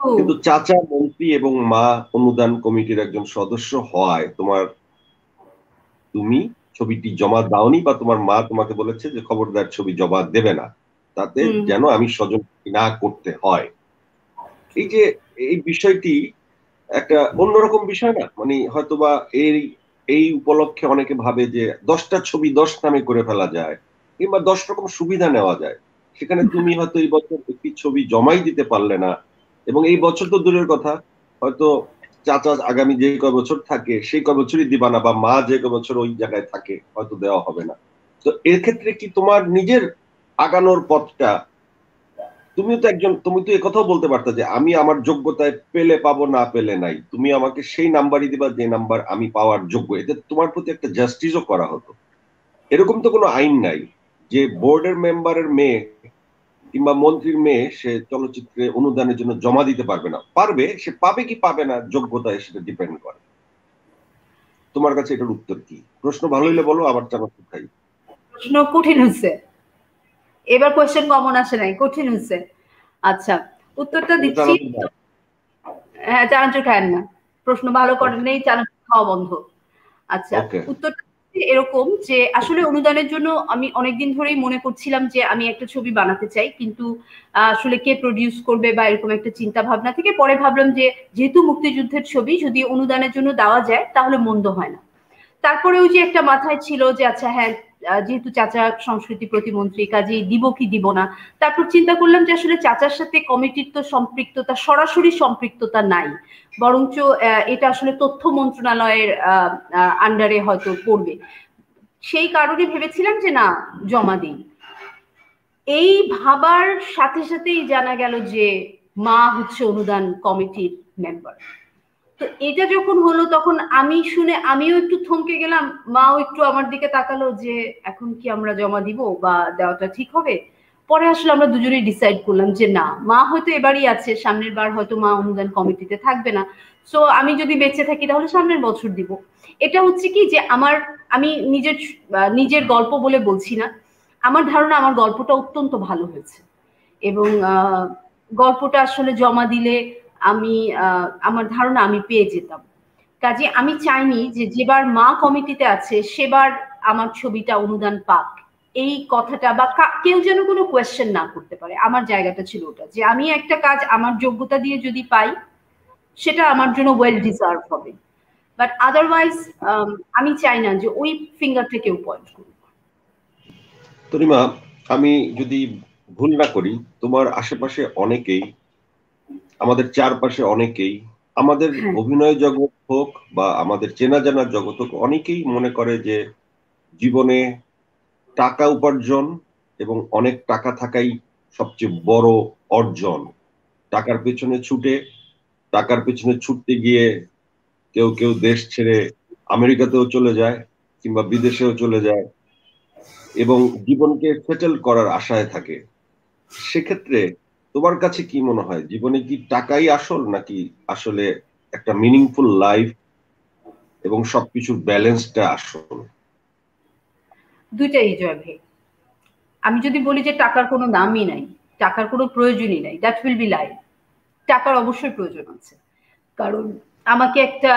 কিন্তু চাচা মন্ত্রী এবং মা অনুদান কমিটির একজন সদস্য হওয়ায় তোমার তুমি ছবিটি জমা দাওনি বা তোমার মা তোমাকে বলেছে যে খবরদার ছবি জমা দেবে না। তাতে যেন আমি স্বজন না করতে হয়। এই যে এই বিষয়টি একটা অন্যরকম বিষয় না? মানে হয়তোবা এই এই উপলক্ষে অনেকে ভাবে যে দশটা ছবি দশ নামে করে ফেলা যায় কিংবা দশ রকম সুবিধা নেওয়া যায়। সেখানে তুমি হয়তো এই বছর একটি ছবি জমাই দিতে পারলে না। এবং এই বছর তো দূরের কথা, হয়তো চাচা আগামী যে কয় বছর থাকে, সেই কয় বছরই দিবা না বা মা যে কয় বছর ওই জায়গায় থাকে, হয়তো দেওয়া হবে না। তো এর ক্ষেত্রে কি তোমার নিজের আগানোর পথটা তুমিও তো একজন, তুমি তো কথাও বলতে পারতো যে আমি আমার যোগ্যতায় পেলে পাবো, না পেলে নাই। তুমি আমাকে সেই নাম্বারই দিবা যে নাম্বার আমি পাওয়ার যোগ্য। এতে তোমার প্রতি একটা জাস্টিসও করা হতো। এরকম তো কোনো আইন নাই যে বোর্ডের মেম্বারের মেয়ে কিংবা মন্ত্রীর মেয়ে সে চলচ্চিত্রে অনুদানের জন্য জমা দিতে পারবে না। পারবে, সে পাবে কি পাবে না, যোগ্যতায় সেটা ডিপেন্ড করে। তোমার কাছে এটার উত্তর কি? প্রশ্ন ভালো হইলে বলো, আবার চানাচুর খাই প্রশ্ন কঠিন হচ্ছে এবার কোয়েশ্চেন কমন আসে নাই কঠিন হচ্ছে আচ্ছা উত্তরটা দিচ্ছি। হ্যাঁ চানাচুর খায়েন না। প্রশ্ন ভালো করেন নেই চানাচুর খাওয়া বন্ধ। আচ্ছা উত্তরটা এরকম যে আসলে অনুদানের জন্য আমি অনেকদিন ধরেই মনে করছিলাম যে আমি একটা ছবি বানাতে চাই কিন্তু আসলে কে প্রডিউস করবে বা এরকম একটা চিন্তা ভাবনা থেকে পরে ভাবলাম যে যেহেতু মুক্তিযুদ্ধের ছবি যদি অনুদানের জন্য দেওয়া যায় তাহলে মন্দ হয় না। তারপরে ওই যে একটা মাথায় ছিল যে আচ্ছা হ্যাঁ যেহেতু চাচা সংস্কৃতি প্রতিমন্ত্রী, কাজেই দিব কি দিব না, তারপর চিন্তা করলাম যে আসলে চাচার সাথে কমিটির তো সম্পৃক্ততা, সরাসরি সম্পৃক্ততা নাই। বরঞ্চ এটা আসলে তথ্য মন্ত্রণালয়ের আন্ডারে হয়তো পড়বে। সেই কারণে ভেবেছিলাম যে না, জমা দিই। এই ভাবার সাথে সাথেই জানা গেল যে মা হচ্ছে অনুদান কমিটির মেম্বার তো এটা যখন হলো, তখন আমি শুনে আমিও একটু থমকে গেলাম। মাও একটু আমার দিকে তাকালো যে, এখন কি আমরা জমা দিব বা দেওয়াটা ঠিক হবে? পরে আসলে আমরা দুজনেই ডিসাইড করলাম যে, না, মা হয়তো এবারই আছে, সামনের বার হয়তো মা অনুদান কমিটিতে থাকবে না। সো আমি যদি বেঁচে থাকি, তাহলে সামনের বছর দিব। এটা হচ্ছে কি যে, আমার, আমি নিজের নিজের গল্প বলে বলছি না। আমার ধারণা, আমার গল্পটা অত্যন্ত ভালো হয়েছে। এবং গল্পটা আসলে জমা দিলে আমি আমার ধারণা আমি পেয়ে যেতাম। কাজে আমি চাইনি যে যেবার মা কমিটিতে আছে সেবার আমার ছবিটা অনুদান পাক। এই কথাটা বা কেউ যেন কোনো কোয়েশ্চেন না করতে পারে। আমার জায়গাটা ছিল ওটা। যে আমি একটা কাজ আমার যোগ্যতা দিয়ে যদি পাই, সেটা আমার জন্য ওয়েল ডিজার্ভ হবে। বাট আদারওয়াইজ আমি চাই না যে ওই ফিঙ্গারটা কেউ পয়েন্ট করুক। তরিমা আমি যদি ভুল না করি, তোমার আশেপাশে অনেকেই আমাদের চারপাশে অনেকেই আমাদের হ্যাঁ। অভিনয় জগৎ হোক বা আমাদের চেনা জানার জগৎ হোক অনেকেই মনে করে যে জীবনে টাকা উপার্জন এবং অনেক টাকা থাকাই সবচেয়ে বড় অর্জন টাকার পেছনে ছুটে টাকার পেছনে ছুটতে গিয়ে কেউ কেউ দেশ ছেড়ে আমেরিকাতেও চলে যায় কিংবা বিদেশেও চলে যায় এবং জীবনকে সেটেল করার আশায় থাকে সেক্ষেত্রে তোমার কাছে কি মনে হয়? জীবনে কি টাকাই আসল নাকি আসলে একটা মিনিংফুল লাইফ এবং সবকিছুর ব্যালেন্সটা আসল? দুইটাই জয় আমি যদি বলি যে টাকার কোনো দামই নাই, টাকার কোনো প্রয়োজনই নাই দ্যাট উইল বি লাইফ টাকার অবশ্যই প্রয়োজন আছে। কারণ আমাকে একটা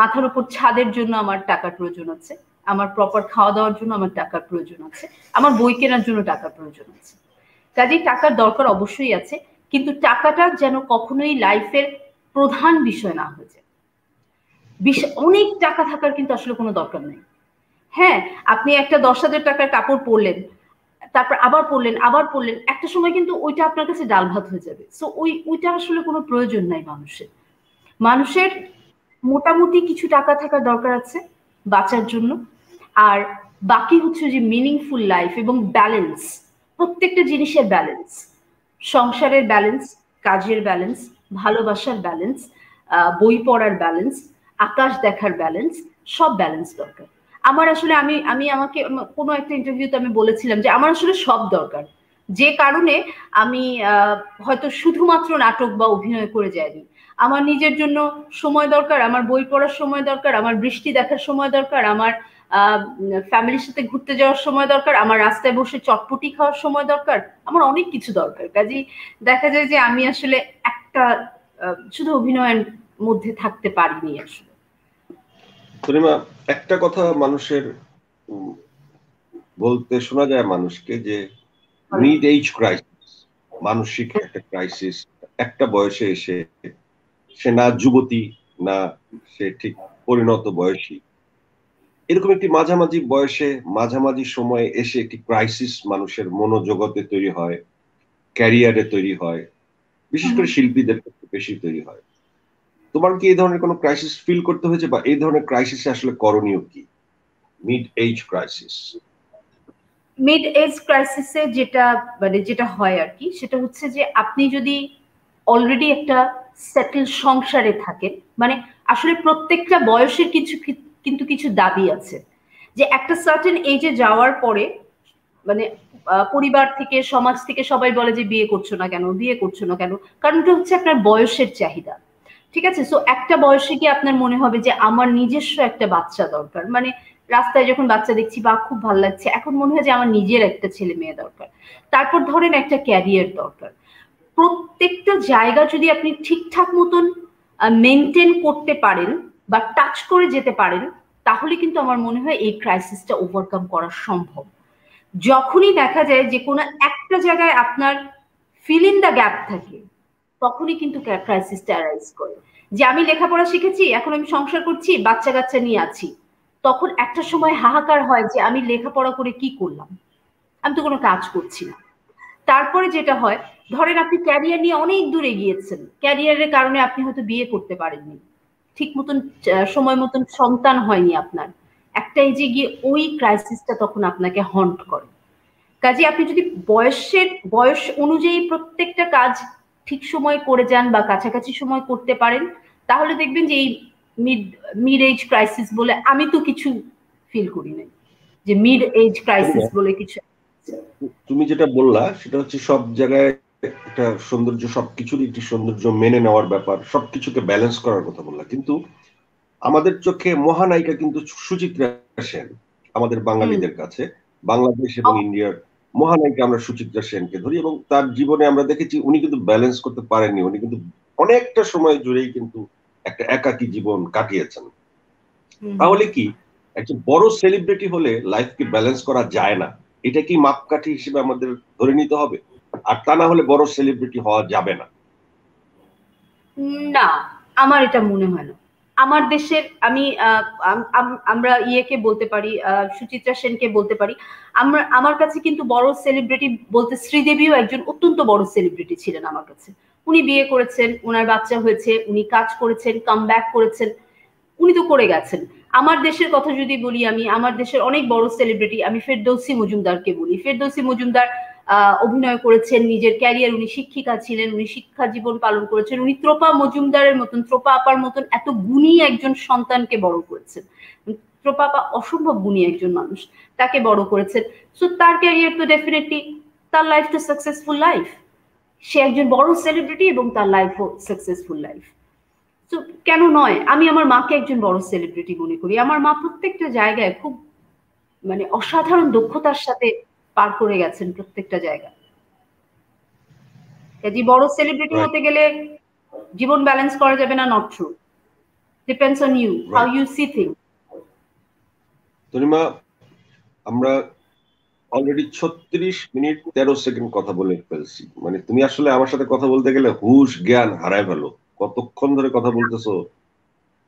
মাথার উপর ছাদের জন্য আমার টাকার প্রয়োজন আছে, আমার প্রপার খাওয়া দাওয়ার জন্য আমার টাকার প্রয়োজন আছে, আমার বই কেনার জন্য টাকার প্রয়োজন আছে। কাজেই টাকার দরকার অবশ্যই আছে, কিন্তু টাকাটা যেন কখনোই লাইফের প্রধান বিষয় না হয়ে যায়। অনেক টাকা থাকার কিন্তু আসলে কোনো দরকার নেই। হ্যাঁ আপনি একটা দশ হাজার টাকার কাপড় পরলেন, তারপর আবার পড়লেন আবার পড়লেন একটা সময় কিন্তু ওইটা আপনার কাছে ডাল ভাত হয়ে যাবে। সো ওই, ওইটা আসলে কোনো প্রয়োজন নাই মানুষের। মানুষের মোটামুটি কিছু টাকা থাকার দরকার আছে বাঁচার জন্য। আর বাকি হচ্ছে যে মিনিংফুল লাইফ এবং ব্যালেন্স প্রত্যেকটা জিনিসের ব্যালেন্স সংসারের ব্যালেন্স কাজের ব্যালেন্স ভালোবাসার ব্যালেন্স বই পড়ার ব্যালেন্স আকাশ দেখার ব্যালেন্স সব ব্যালেন্স দরকার। আমার আসলে আমি আমি আমাকে, কোনো একটা ইন্টারভিউতে আমি বলেছিলাম যে আমার আসলে সব দরকার। যে কারণে আমি হয়তো শুধুমাত্র নাটক বা অভিনয় করে যাইনি। আমার নিজের জন্য সময় দরকার, আমার বই পড়ার সময় দরকার, আমার বৃষ্টি দেখার সময় দরকার, আমার ফ্যামিলির সাথে ঘুরতে যাওয়ার সময় দরকার আমার রাস্তায় বসে চটপটি খাওয়ার সময় দরকার আমার অনেক কিছু দরকার। কাজেই দেখা যায় যে আমি আসলে একটা শুধু অভিনয়ের মধ্যে থাকতে পারিনি আসলে। একটা কথা মানুষের বলতে শোনা যায় মানুষকে যে মিড এইজ ক্রাইসিস মানসিক একটা ক্রাইসিস একটা বয়সে এসে সে না যুবতী না সে ঠিক পরিণত বয়সী এরকম একটি মাঝামাঝি বয়সে মাঝামাঝি সময়ে এসে একটি ক্রাইসিস মানুষের মনোজগতে তৈরি হয় ক্যারিয়ারে তৈরি হয় বিশেষ করে শিল্পীদের ক্ষেত্রে বেশি তৈরি হয়। তোমার কি এই ধরনের কোনো ক্রাইসিস ফিল করতে হয়েছে বা এই ধরনের ক্রাইসিসে আসলে করণীয় কি? Mid age crisis mid age ক্রাইসিসে যেটা মানে যেটা হয় আর কি সেটা হচ্ছে যে আপনি যদি অলরেডি একটা সেটেল সংসারে থাকেন মানে আসলে প্রত্যেকটা বয়সের কিছু কিন্তু কিছু দাবি আছে। যে একটা সার্টেন এজে যাওয়ার পরে মানে পরিবার থেকে, সমাজ থেকে সবাই বলে যে বিয়ে করছ না কেন, বিয়ে করছ না কেন কারণ এটা হচ্ছে আপনার বয়সের চাহিদা। ঠিক আছে? সো একটা বয়সে গিয়ে আপনার মনে হবে যে আমার নিজস্ব একটা বাচ্চা দরকার। মানে রাস্তায় যখন বাচ্চা দেখছি বা খুব ভালো লাগছে। এখন মনে হয় যে আমার নিজের একটা ছেলে মেয়ে দরকার। তারপর ধরেন একটা ক্যারিয়ার দরকার। প্রত্যেকটা জায়গা যদি আপনি ঠিকঠাক মতন মেনটেন করতে পারেন বা টাচ করে যেতে পারেন, তাহলে কিন্তু আমার মনে হয় এই ক্রাইসিসটা ওভারকাম করা সম্ভব। যখনই দেখা যায় যে কোনো একটা জায়গায় আপনার ফিল ইন দ্য গ্যাপ থাকে, তখনই কিন্তু ক্রাইসিসটা অ্যারাইজ করে। যে আমি লেখাপড়া শিখেছি, এখন আমি সংসার করছি বাচ্চা কাচ্চা নিয়ে আছি, তখন একটা সময় হাহাকার হয় যে আমি লেখাপড়া করে কি করলাম? আমি তো কোনো কাজ করছি না। তারপরে যেটা হয়, ধরেন আপনি ক্যারিয়ার নিয়ে অনেক দূরে গিয়েছেন ক্যারিয়ারের কারণে আপনি হয়তো বিয়ে করতে পারেননি। ঠিক মতন সময় মতন সন্তান হয়নি আপনার। একটা এই যে গিয়ে ওই ক্রাইসিসটা তখন আপনাকে হন্ট করে। কাজে আপনি যদি বয়সের বয়স অনুযায়ী প্রত্যেকটা কাজ ঠিক সময় করে যান বা কাছাকাছি সময় করতে পারেন তাহলে দেখবেন যে এই মিড মিড এজ ক্রাইসিস বলে আমি তো কিছু ফিল করি নাই। যে মিড এজ ক্রাইসিস বলে কিছু তুমি যেটা বললা সেটা হচ্ছে সব জায়গায় একটা সৌন্দর্য সবকিছুর একটি সৌন্দর্য মেনে নেওয়ার ব্যাপার সবকিছুকে ব্যালেন্স করার কথা বললা কিন্তু আমাদের চোখে মহানায়িকা কিন্তু সুচিত্রা সেন আমাদের বাঙালিদের কাছে বাংলাদেশ এবং ইন্ডিয়ার মহানায়িকা আমরা সুচিত্রা সেনকে ধরি এবং তার জীবনে আমরা দেখেছি উনি কিন্তু ব্যালেন্স করতে পারেননি উনি কিন্তু অনেকটা সময় জুড়েই কিন্তু একটা একাকী জীবন কাটিয়েছেন। তাহলে কি একজন বড় সেলিব্রিটি হলে লাইফকে ব্যালেন্স করা যায় না? এটা কি মাপকাঠি হিসেবে আমাদের ধরে নিতে হবে? আর তা না হলে বড় সেলিব্রিটি হওয়া যাবে না। না, আমার এটা মনে হয় না। আমার দেশের, আমি আমরা ইয়েকে বলতে পারি সুচিত্রা সেনকে বলতে পারি, আমরা, আমার কাছে কিন্তু বড় সেলিব্রিটি বলতে শ্রীদেবীও একজন অত্যন্ত বড় সেলিব্রিটি ছিলেন আমার কাছে। উনি বিয়ে করেছেন ওনার বাচ্চা হয়েছে, উনি কাজ করেছেন কাম ব্যাক করেছেন, উনি তো করে গেছেন। আমার দেশের কথা যদি বলি আমি, আমার দেশের অনেক বড় সেলিব্রিটি আমি ফেরদৌসি মজুমদারকে বলি। ফেরদৌসি মজুমদার অভিনয় করেছেন, নিজের ক্যারিয়ার উনি শিক্ষিকা ছিলেন, উনি শিক্ষা জীবন পালন করেছেন, উনি ত্রোপা মজুমদারের মতন, ত্রোপা আপার মতন এত গুণী একজন সন্তানকে বড় করেছেন। ত্রোপা আপা অসম্ভব গুণী একজন মানুষ, তাকে বড় করেছেন। সো তার ক্যারিয়ার তো ডেফিনেটলি তার লাইফ তো সাকসেসফুল লাইফ সে একজন বড় সেলিব্রিটি এবং তার লাইফ লাইফও সাকসেসফুল লাইফ তো কেন নয়? আমি আমার মাকে একজন বড় সেলিব্রিটি মনে করি। আমার মা প্রত্যেকটা জায়গায় খুব মানে অসাধারণ দক্ষতার সাথে পার করে গেছেন প্রত্যেকটা জায়গা। কাজে বড় সেলিব্রিটি হতে গেলে জীবন ব্যালেন্স করা যাবে না not true depends on you how you see thing Tanima আমরা অলরেডি ছত্রিশ মিনিট তেরো সেকেন্ড কথা বলে ফেলছি। মানে তুমি আসলে আমার সাথে কথা বলতে গেলে হুশ জ্ঞান হারায় ফেলো। কতক্ষণ ধরে কথা বলতেছো?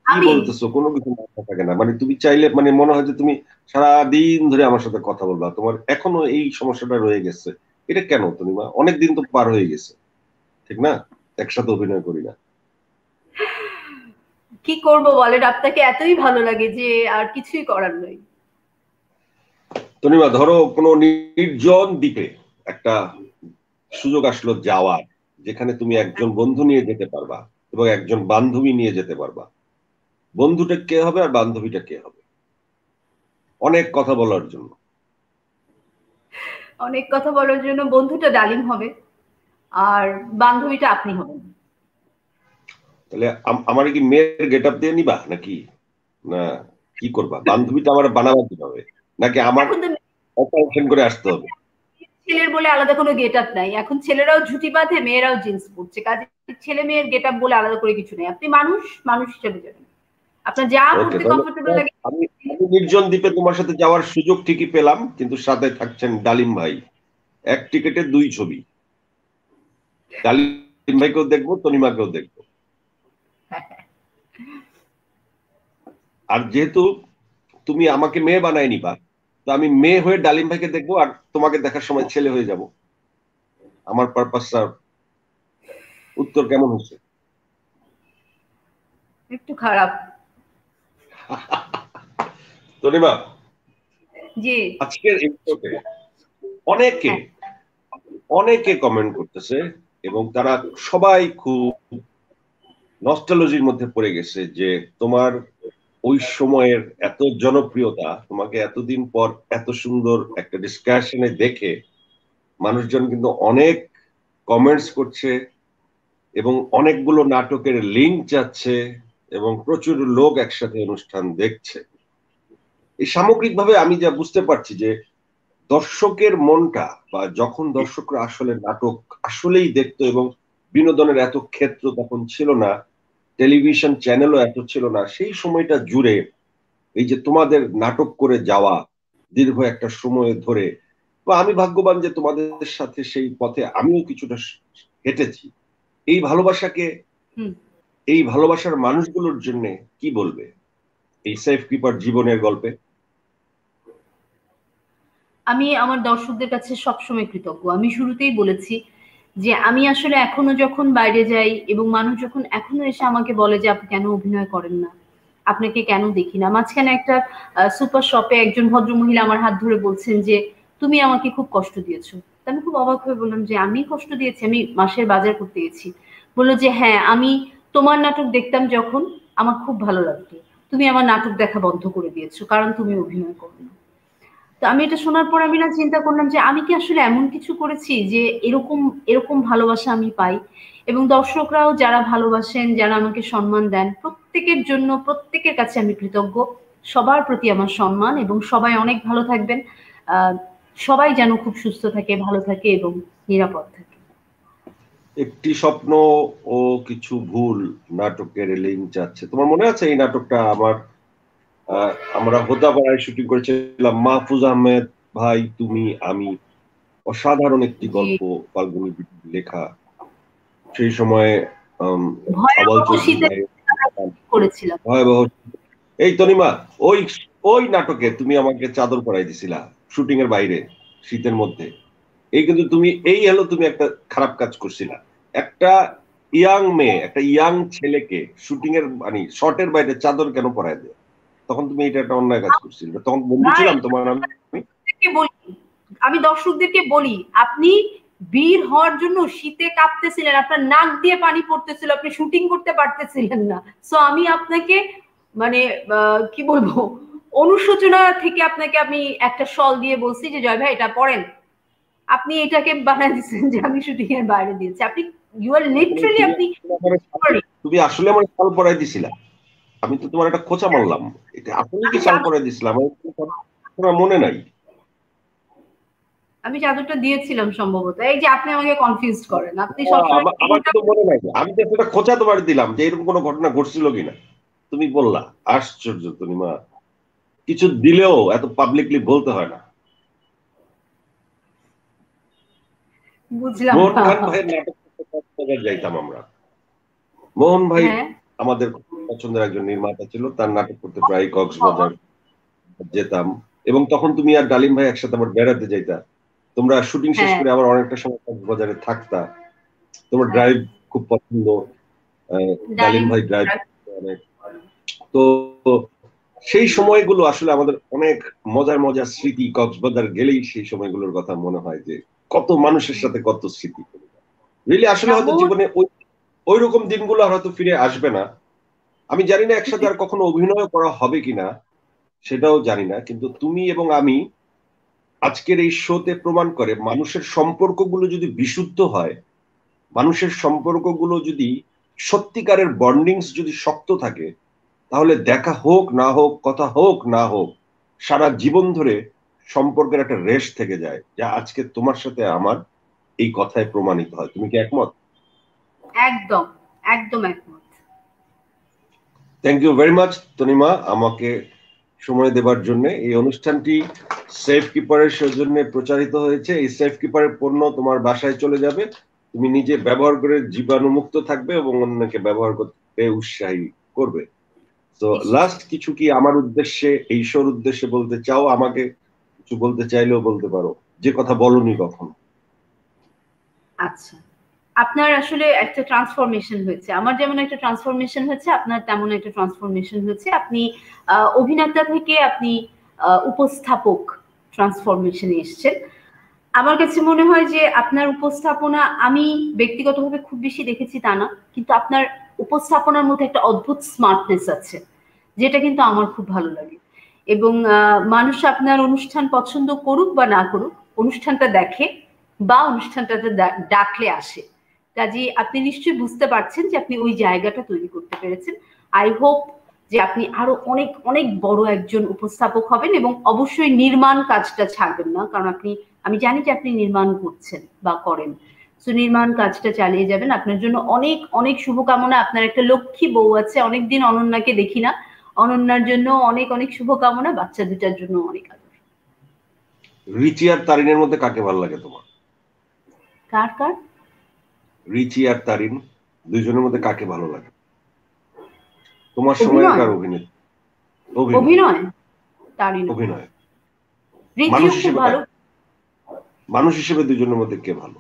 কি বলতেছো? কোনো কিছু থাকে না। মানে তুমি চাইলে মানে মনে হয় যে তুমি সারা দিন ধরে আমার সাথে কথা বলবা। তোমার এখনও এই সমস্যাটা রয়ে গেছে। এটা কেন তুমি মা অনেক দিন তো পার হয়ে গেছে। ঠিক না? একসাথে অভিনয় করি না। কি করব বলেন? আপনাকে এতই ভালো লাগে যে আর কিছুই করার তনিমা ধরো কোনো নির্জন দ্বীপে একটা সুযোগ আসলো যাওয়ার যেখানে তুমি একজন বন্ধু নিয়ে যেতে পারবা এবং একজন বান্ধবী নিয়ে যেতে পারবা। বন্ধুটা কে হবে আর বান্ধবীটা কে হবে? অনেক কথা বলার জন্য। অনেক কথা বলার জন্য বন্ধুটা ডালিম হবে আর বান্ধবীটা আপনি হবেন। তাহলে আমার কি মেয়ের গেট আপ দিয়ে নিবা নাকি? না কি করবা? বান্ধবীটা আমার বানাবার হবে নাকি আমার অপারেশন করে আসতে হবে? ছেলের বলে আলাদা কোনো গেট আপ নাই। এখন ছেলেরাও ঝুটি বাঁধে মেয়েরাও জিন্স পরছে। কাজে ছেলে মেয়ের গেট আপ বলে আলাদা করে কিছু নেই। আপনি মানুষ মানুষ হিসেবে যাবেন। আপনার যা করতে কমফোর্টেবল লাগে আমি নির্জন দ্বীপে তোমার সাথে যাওয়ার সুযোগ ঠিকই পেলাম কিন্তু সাথে থাকছেন ডালিম ভাই। এক টিকেটে দুই ছবি। ডালিম ভাইকেও দেখব তনিমাকেও দেখব। আর যেহেতু তুমি আমাকে মেয়ে বানাই নিবা তো আমি মেয়ে হয়ে ডালিম ভাইকে দেখব আর তোমাকে দেখার সময় ছেলে হয়ে যাব। আমার পারপাসটা উত্তর কেমন হচ্ছে? একটু খারাপ। তনিমা জি। আজকের এপিসোডে অনেকে অনেকে কমেন্ট করতেছে এবং তারা সবাই খুব নস্টালজির মধ্যে পড়ে গেছে যে তোমার ওই সময়ের এত জনপ্রিয়তা তোমাকে এতদিন পর এত সুন্দর একটা ডিসকাশনে দেখে মানুষজন কিন্তু অনেক কমেন্টস করছে এবং অনেকগুলো নাটকের লিঙ্ক যাচ্ছে এবং প্রচুর লোক একসাথে অনুষ্ঠান দেখছে। এই সামগ্রিকভাবে আমি যা বুঝতে পারছি যে দর্শকের মনটা বা যখন দর্শকরা আসলে নাটক আসলেই দেখতো এবং বিনোদনের এত ক্ষেত্র তখন ছিল না, টেলিভিশন চ্যানেলও এত ছিল না, সেই সময়টা জুড়ে এই যে তোমাদের নাটক করে যাওয়া দীর্ঘ একটা সময় ধরে বা আমি ভাগ্যবান যে তোমাদের সাথে সেই পথে আমিও কিছুটা হেঁটেছি। এই ভালোবাসাকে এই ভালোবাসার মানুষগুলোর জন্য কি বলবে? এই সেফ কিপার জীবনের গল্পে। আমি আমার দর্শকদের কাছে সবসময় কৃতজ্ঞ। আমি শুরুতেই বলেছি যে আমি আসলে এখনও যখন বাইরে যাই এবং মানুষ যখন এখনও এসে আমাকে বলে যে আপনি কেন অভিনয় করেন না, আপনাকে কেন দেখি না, মাঝখানে একটা সুপার শপে একজন ভদ্র মহিলা আমার হাত ধরে বলছেন যে, তুমি আমাকে খুব কষ্ট দিয়েছ। আমি খুব অবাক হয়ে বললাম যে, আমি কষ্ট দিয়েছি, আমি মাসের বাজার করতে গেছি। বলল যে হ্যাঁ আমি তোমার নাটক দেখতাম যখন আমার খুব ভালো লাগতো। তুমি আমার নাটক দেখা বন্ধ করে দিয়েছ, কারণ তুমি অভিনয় করো না। তো আমি এটা শোনার পর আমি না চিন্তা করলাম যে আমি কি আসলে এমন কিছু করেছি যে এরকম এরকম ভালোবাসা আমি পাই? এবং দর্শকরাও যারা ভালোবাসেন, যারা আমাকে সম্মান দেন, প্রত্যেকের জন্য, প্রত্যেকের কাছে আমি কৃতজ্ঞ। সবার প্রতি আমার সম্মান এবং সবাই অনেক ভালো থাকবেন। সবাই যেন খুব সুস্থ থাকে, ভালো থাকে এবং নিরাপদ থাকে। একটি স্বপ্ন ও কিছু ভুল নাটকের লিঙ্ক যাচ্ছে। তোমার মনে আছে এই নাটকটা আমার আমরা হোদাপাড়ায় শুটিং করেছিলাম মাহফুজ আহমেদ ভাই তুমি আমি অসাধারণ একটি গল্প ফাল্গুনি লেখা। সেই সময়ে ভয়াবহ এই তনিমা ওই ওই নাটকে তুমি আমাকে চাদর পরাই দিছিলা শুটিং এর বাইরে শীতের মধ্যে। এই কিন্তু তুমি এই হলো তুমি একটা খারাপ কাজ করছিলা। একটা ইয়াং মেয়ে একটা ইয়াং ছেলেকে শুটিং এর মানে শর্টের বাইরে চাদর কেন পরায় দেয়? তখন তুমি এটা একটা অন্যায় কাজ করছিলে। তখন বন্ধু ছিলাম তোমার আমি আমি দর্শকদেরকে বলি আপনি বীর হওয়ার জন্য শীতে কাঁপতেছিলেন আপনার নাক দিয়ে পানি পড়তেছিল আপনি শুটিং করতে পারতেছিলেন না। সো আমি আপনাকে মানে কি বলব অনুশোচনা থেকে আপনাকে আমি একটা শল দিয়ে বলছি যে জয় ভাই এটা পড়েন আপনি এটাকে বানায় দিচ্ছেন যে আমি শুটিং এর বাইরে দিয়েছি। আপনি ইউ আর লিটারালি আপনি তুমি আসলে আমার পরাই দিছিলা। আমি তো তোমার একটা খোঁচা মারলাম। এটা আসলে কি পরাই দিছিলাম? আমার মনে নাই। আমি চাদরটা দিয়েছিলাম সম্ভবত। এই যে আপনি আমাকে কনফিউজ করেন। আপনি আমার তো মনে নাই। আমি তো একটা খোঁচা তোমার দিলাম যে এরকম কোনো ঘটনা ঘটছিল কিনা। তুমি বললা আশ্চর্য তুমি মা কিছু দিলেও এত পাবলিকলি বলতে হয় না। বুঝলাম নাটক যাইতাম আমরা। মোহন ভাই হ্যাঁ। আমাদের পছন্দের একজন নির্মাতা ছিল তার নাটক করতে প্রায় কক্সবাজার যেতাম। এবং তখন তুমি আর ডালিম ভাই একসাথে আবার বেড়াতে যাইতা। তোমরা শুটিং শেষ হ্যাঁ। করে আবার অনেকটা সময় কক্সবাজারে থাকতা। তোমার ড্রাইভ খুব পছন্দ। ডালিম ভাই ড্রাইভ অনেক। তো সেই সময়গুলো আসলে আমাদের অনেক মজার মজার স্মৃতি কক্সবাজার গেলেই সেই সময়গুলোর কথা মনে হয় যে কত মানুষের সাথে কত স্মৃতি। রিলি আসলে হয়তো জীবনে ওই ওই রকম দিনগুলো হয়তো ফিরে আসবে না। আমি জানি না একসাথে আর কখনো অভিনয় করা হবে কিনা সেটাও জানি না। কিন্তু তুমি এবং আমি আজকের এই শোতে প্রমাণ করে মানুষের সম্পর্কগুলো যদি বিশুদ্ধ হয় মানুষের সম্পর্কগুলো যদি সত্যিকারের বন্ডিংস যদি শক্ত থাকে তাহলে দেখা হোক না হোক কথা হোক না হোক সারা জীবন ধরে সম্পর্কের একটা রেশ থেকে যায় যা আজকে তোমার সাথে আমার এই কথায় প্রমাণিত হয়। তুমি কি একমত? একদম একদম একমত। Thank you very much Tanima আমাকে সময় দেবার জন্য। এই অনুষ্ঠানটি সেফ কিপারের সৌজন্যে প্রচারিত হয়েছে। এই সেফ কিপারের পণ্য তোমার বাসায় চলে যাবে। তুমি নিজে ব্যবহার করে জীবাণুমুক্ত থাকবে এবং অন্যকে ব্যবহার করতে উৎসাহী করবে। তো লাস্ট কিছু কি আমার উদ্দেশ্যে এই শোর উদ্দেশ্যে বলতে চাও? আমাকে কিছু বলতে চাইলেও বলতে পারো। যে কথা বলনি কখনো। আচ্ছা। আপনার আসলে একটা ট্রান্সফরমেশন হয়েছে। আমার যেমন একটা ট্রান্সফরমেশন হয়েছে, আপনার তেমন একটা ট্রান্সফরমেশন হয়েছে। আপনি অভিনেতা থেকে আপনি উপস্থাপক ট্রান্সফরমেশনে এসছেন। আমার কাছে মনে হয় যে আপনার উপস্থাপনা আমি ব্যক্তিগতভাবে খুব বেশি দেখেছি তা না, কিন্তু আপনার উপস্থাপনার মধ্যে একটা অদ্ভুত স্মার্টনেস আছে, যেটা কিন্তু আমার খুব ভালো লাগে। এবং মানুষ আপনার অনুষ্ঠান পছন্দ করুক বা না করুক, অনুষ্ঠানটা দেখে বা অনুষ্ঠানটাতে ডাকলে আসে। কাজে আপনি নিশ্চয়ই বুঝতে পারছেন যে আপনি ওই জায়গাটা তৈরি করতে পেরেছেন। আই হোপ যে আপনি আরও অনেক অনেক বড় একজন উপস্থাপক হবেন এবং অবশ্যই নির্মাণ কাজটা ছাড়বেন না, কারণ আপনি, আমি জানি যে আপনি নির্মাণ করছেন বা করেন। সো নির্মাণ কাজটা চালিয়ে যাবেন। আপনার জন্য অনেক অনেক শুভকামনা। আপনার একটা লক্ষ্মী বউ আছে, অনেকদিন অনন্যাকে দেখি না। অনন্যার জন্য অনেক অনেক শুভকামনা। বাচ্চা দুটার জন্য অনেক আদর। রিচি আর তারিনের মধ্যে কাকে ভালো লাগে তোমার? কার কার? রিচি আর তারিন দুইজনের মধ্যে কাকে ভালো লাগে? তোমার সময় কার অভিনয়। অভিনয়? তারিন। অভিনয়। মানুষ হিসেবে ভালো। মানুষ হিসেবে দুজনের মধ্যে কে ভালো?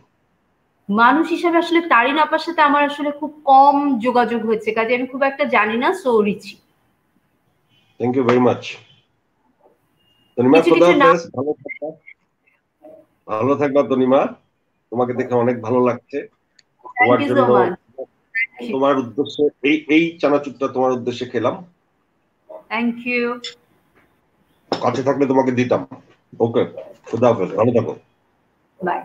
মানুষ হিসেবে আসলে তারিন আপার সাথে আমার আসলে খুব কম যোগাযোগ হয়েছে কাজে আমি খুব একটা জানি না so Richi. Thank you very much Tanima ভালো থাকবা ভালো থাকবা তনিমা। তোমাকে দেখে অনেক ভালো লাগছে। তোমার জন্য তোমার উদ্দেশ্যে এই এই চানাচুরটা তোমার উদ্দেশ্যে খেলাম। থ্যাংক ইউ কাছে থাকলে তোমাকে দিতাম। ওকে খুদা হাফেজ ভালো থাকো। বাই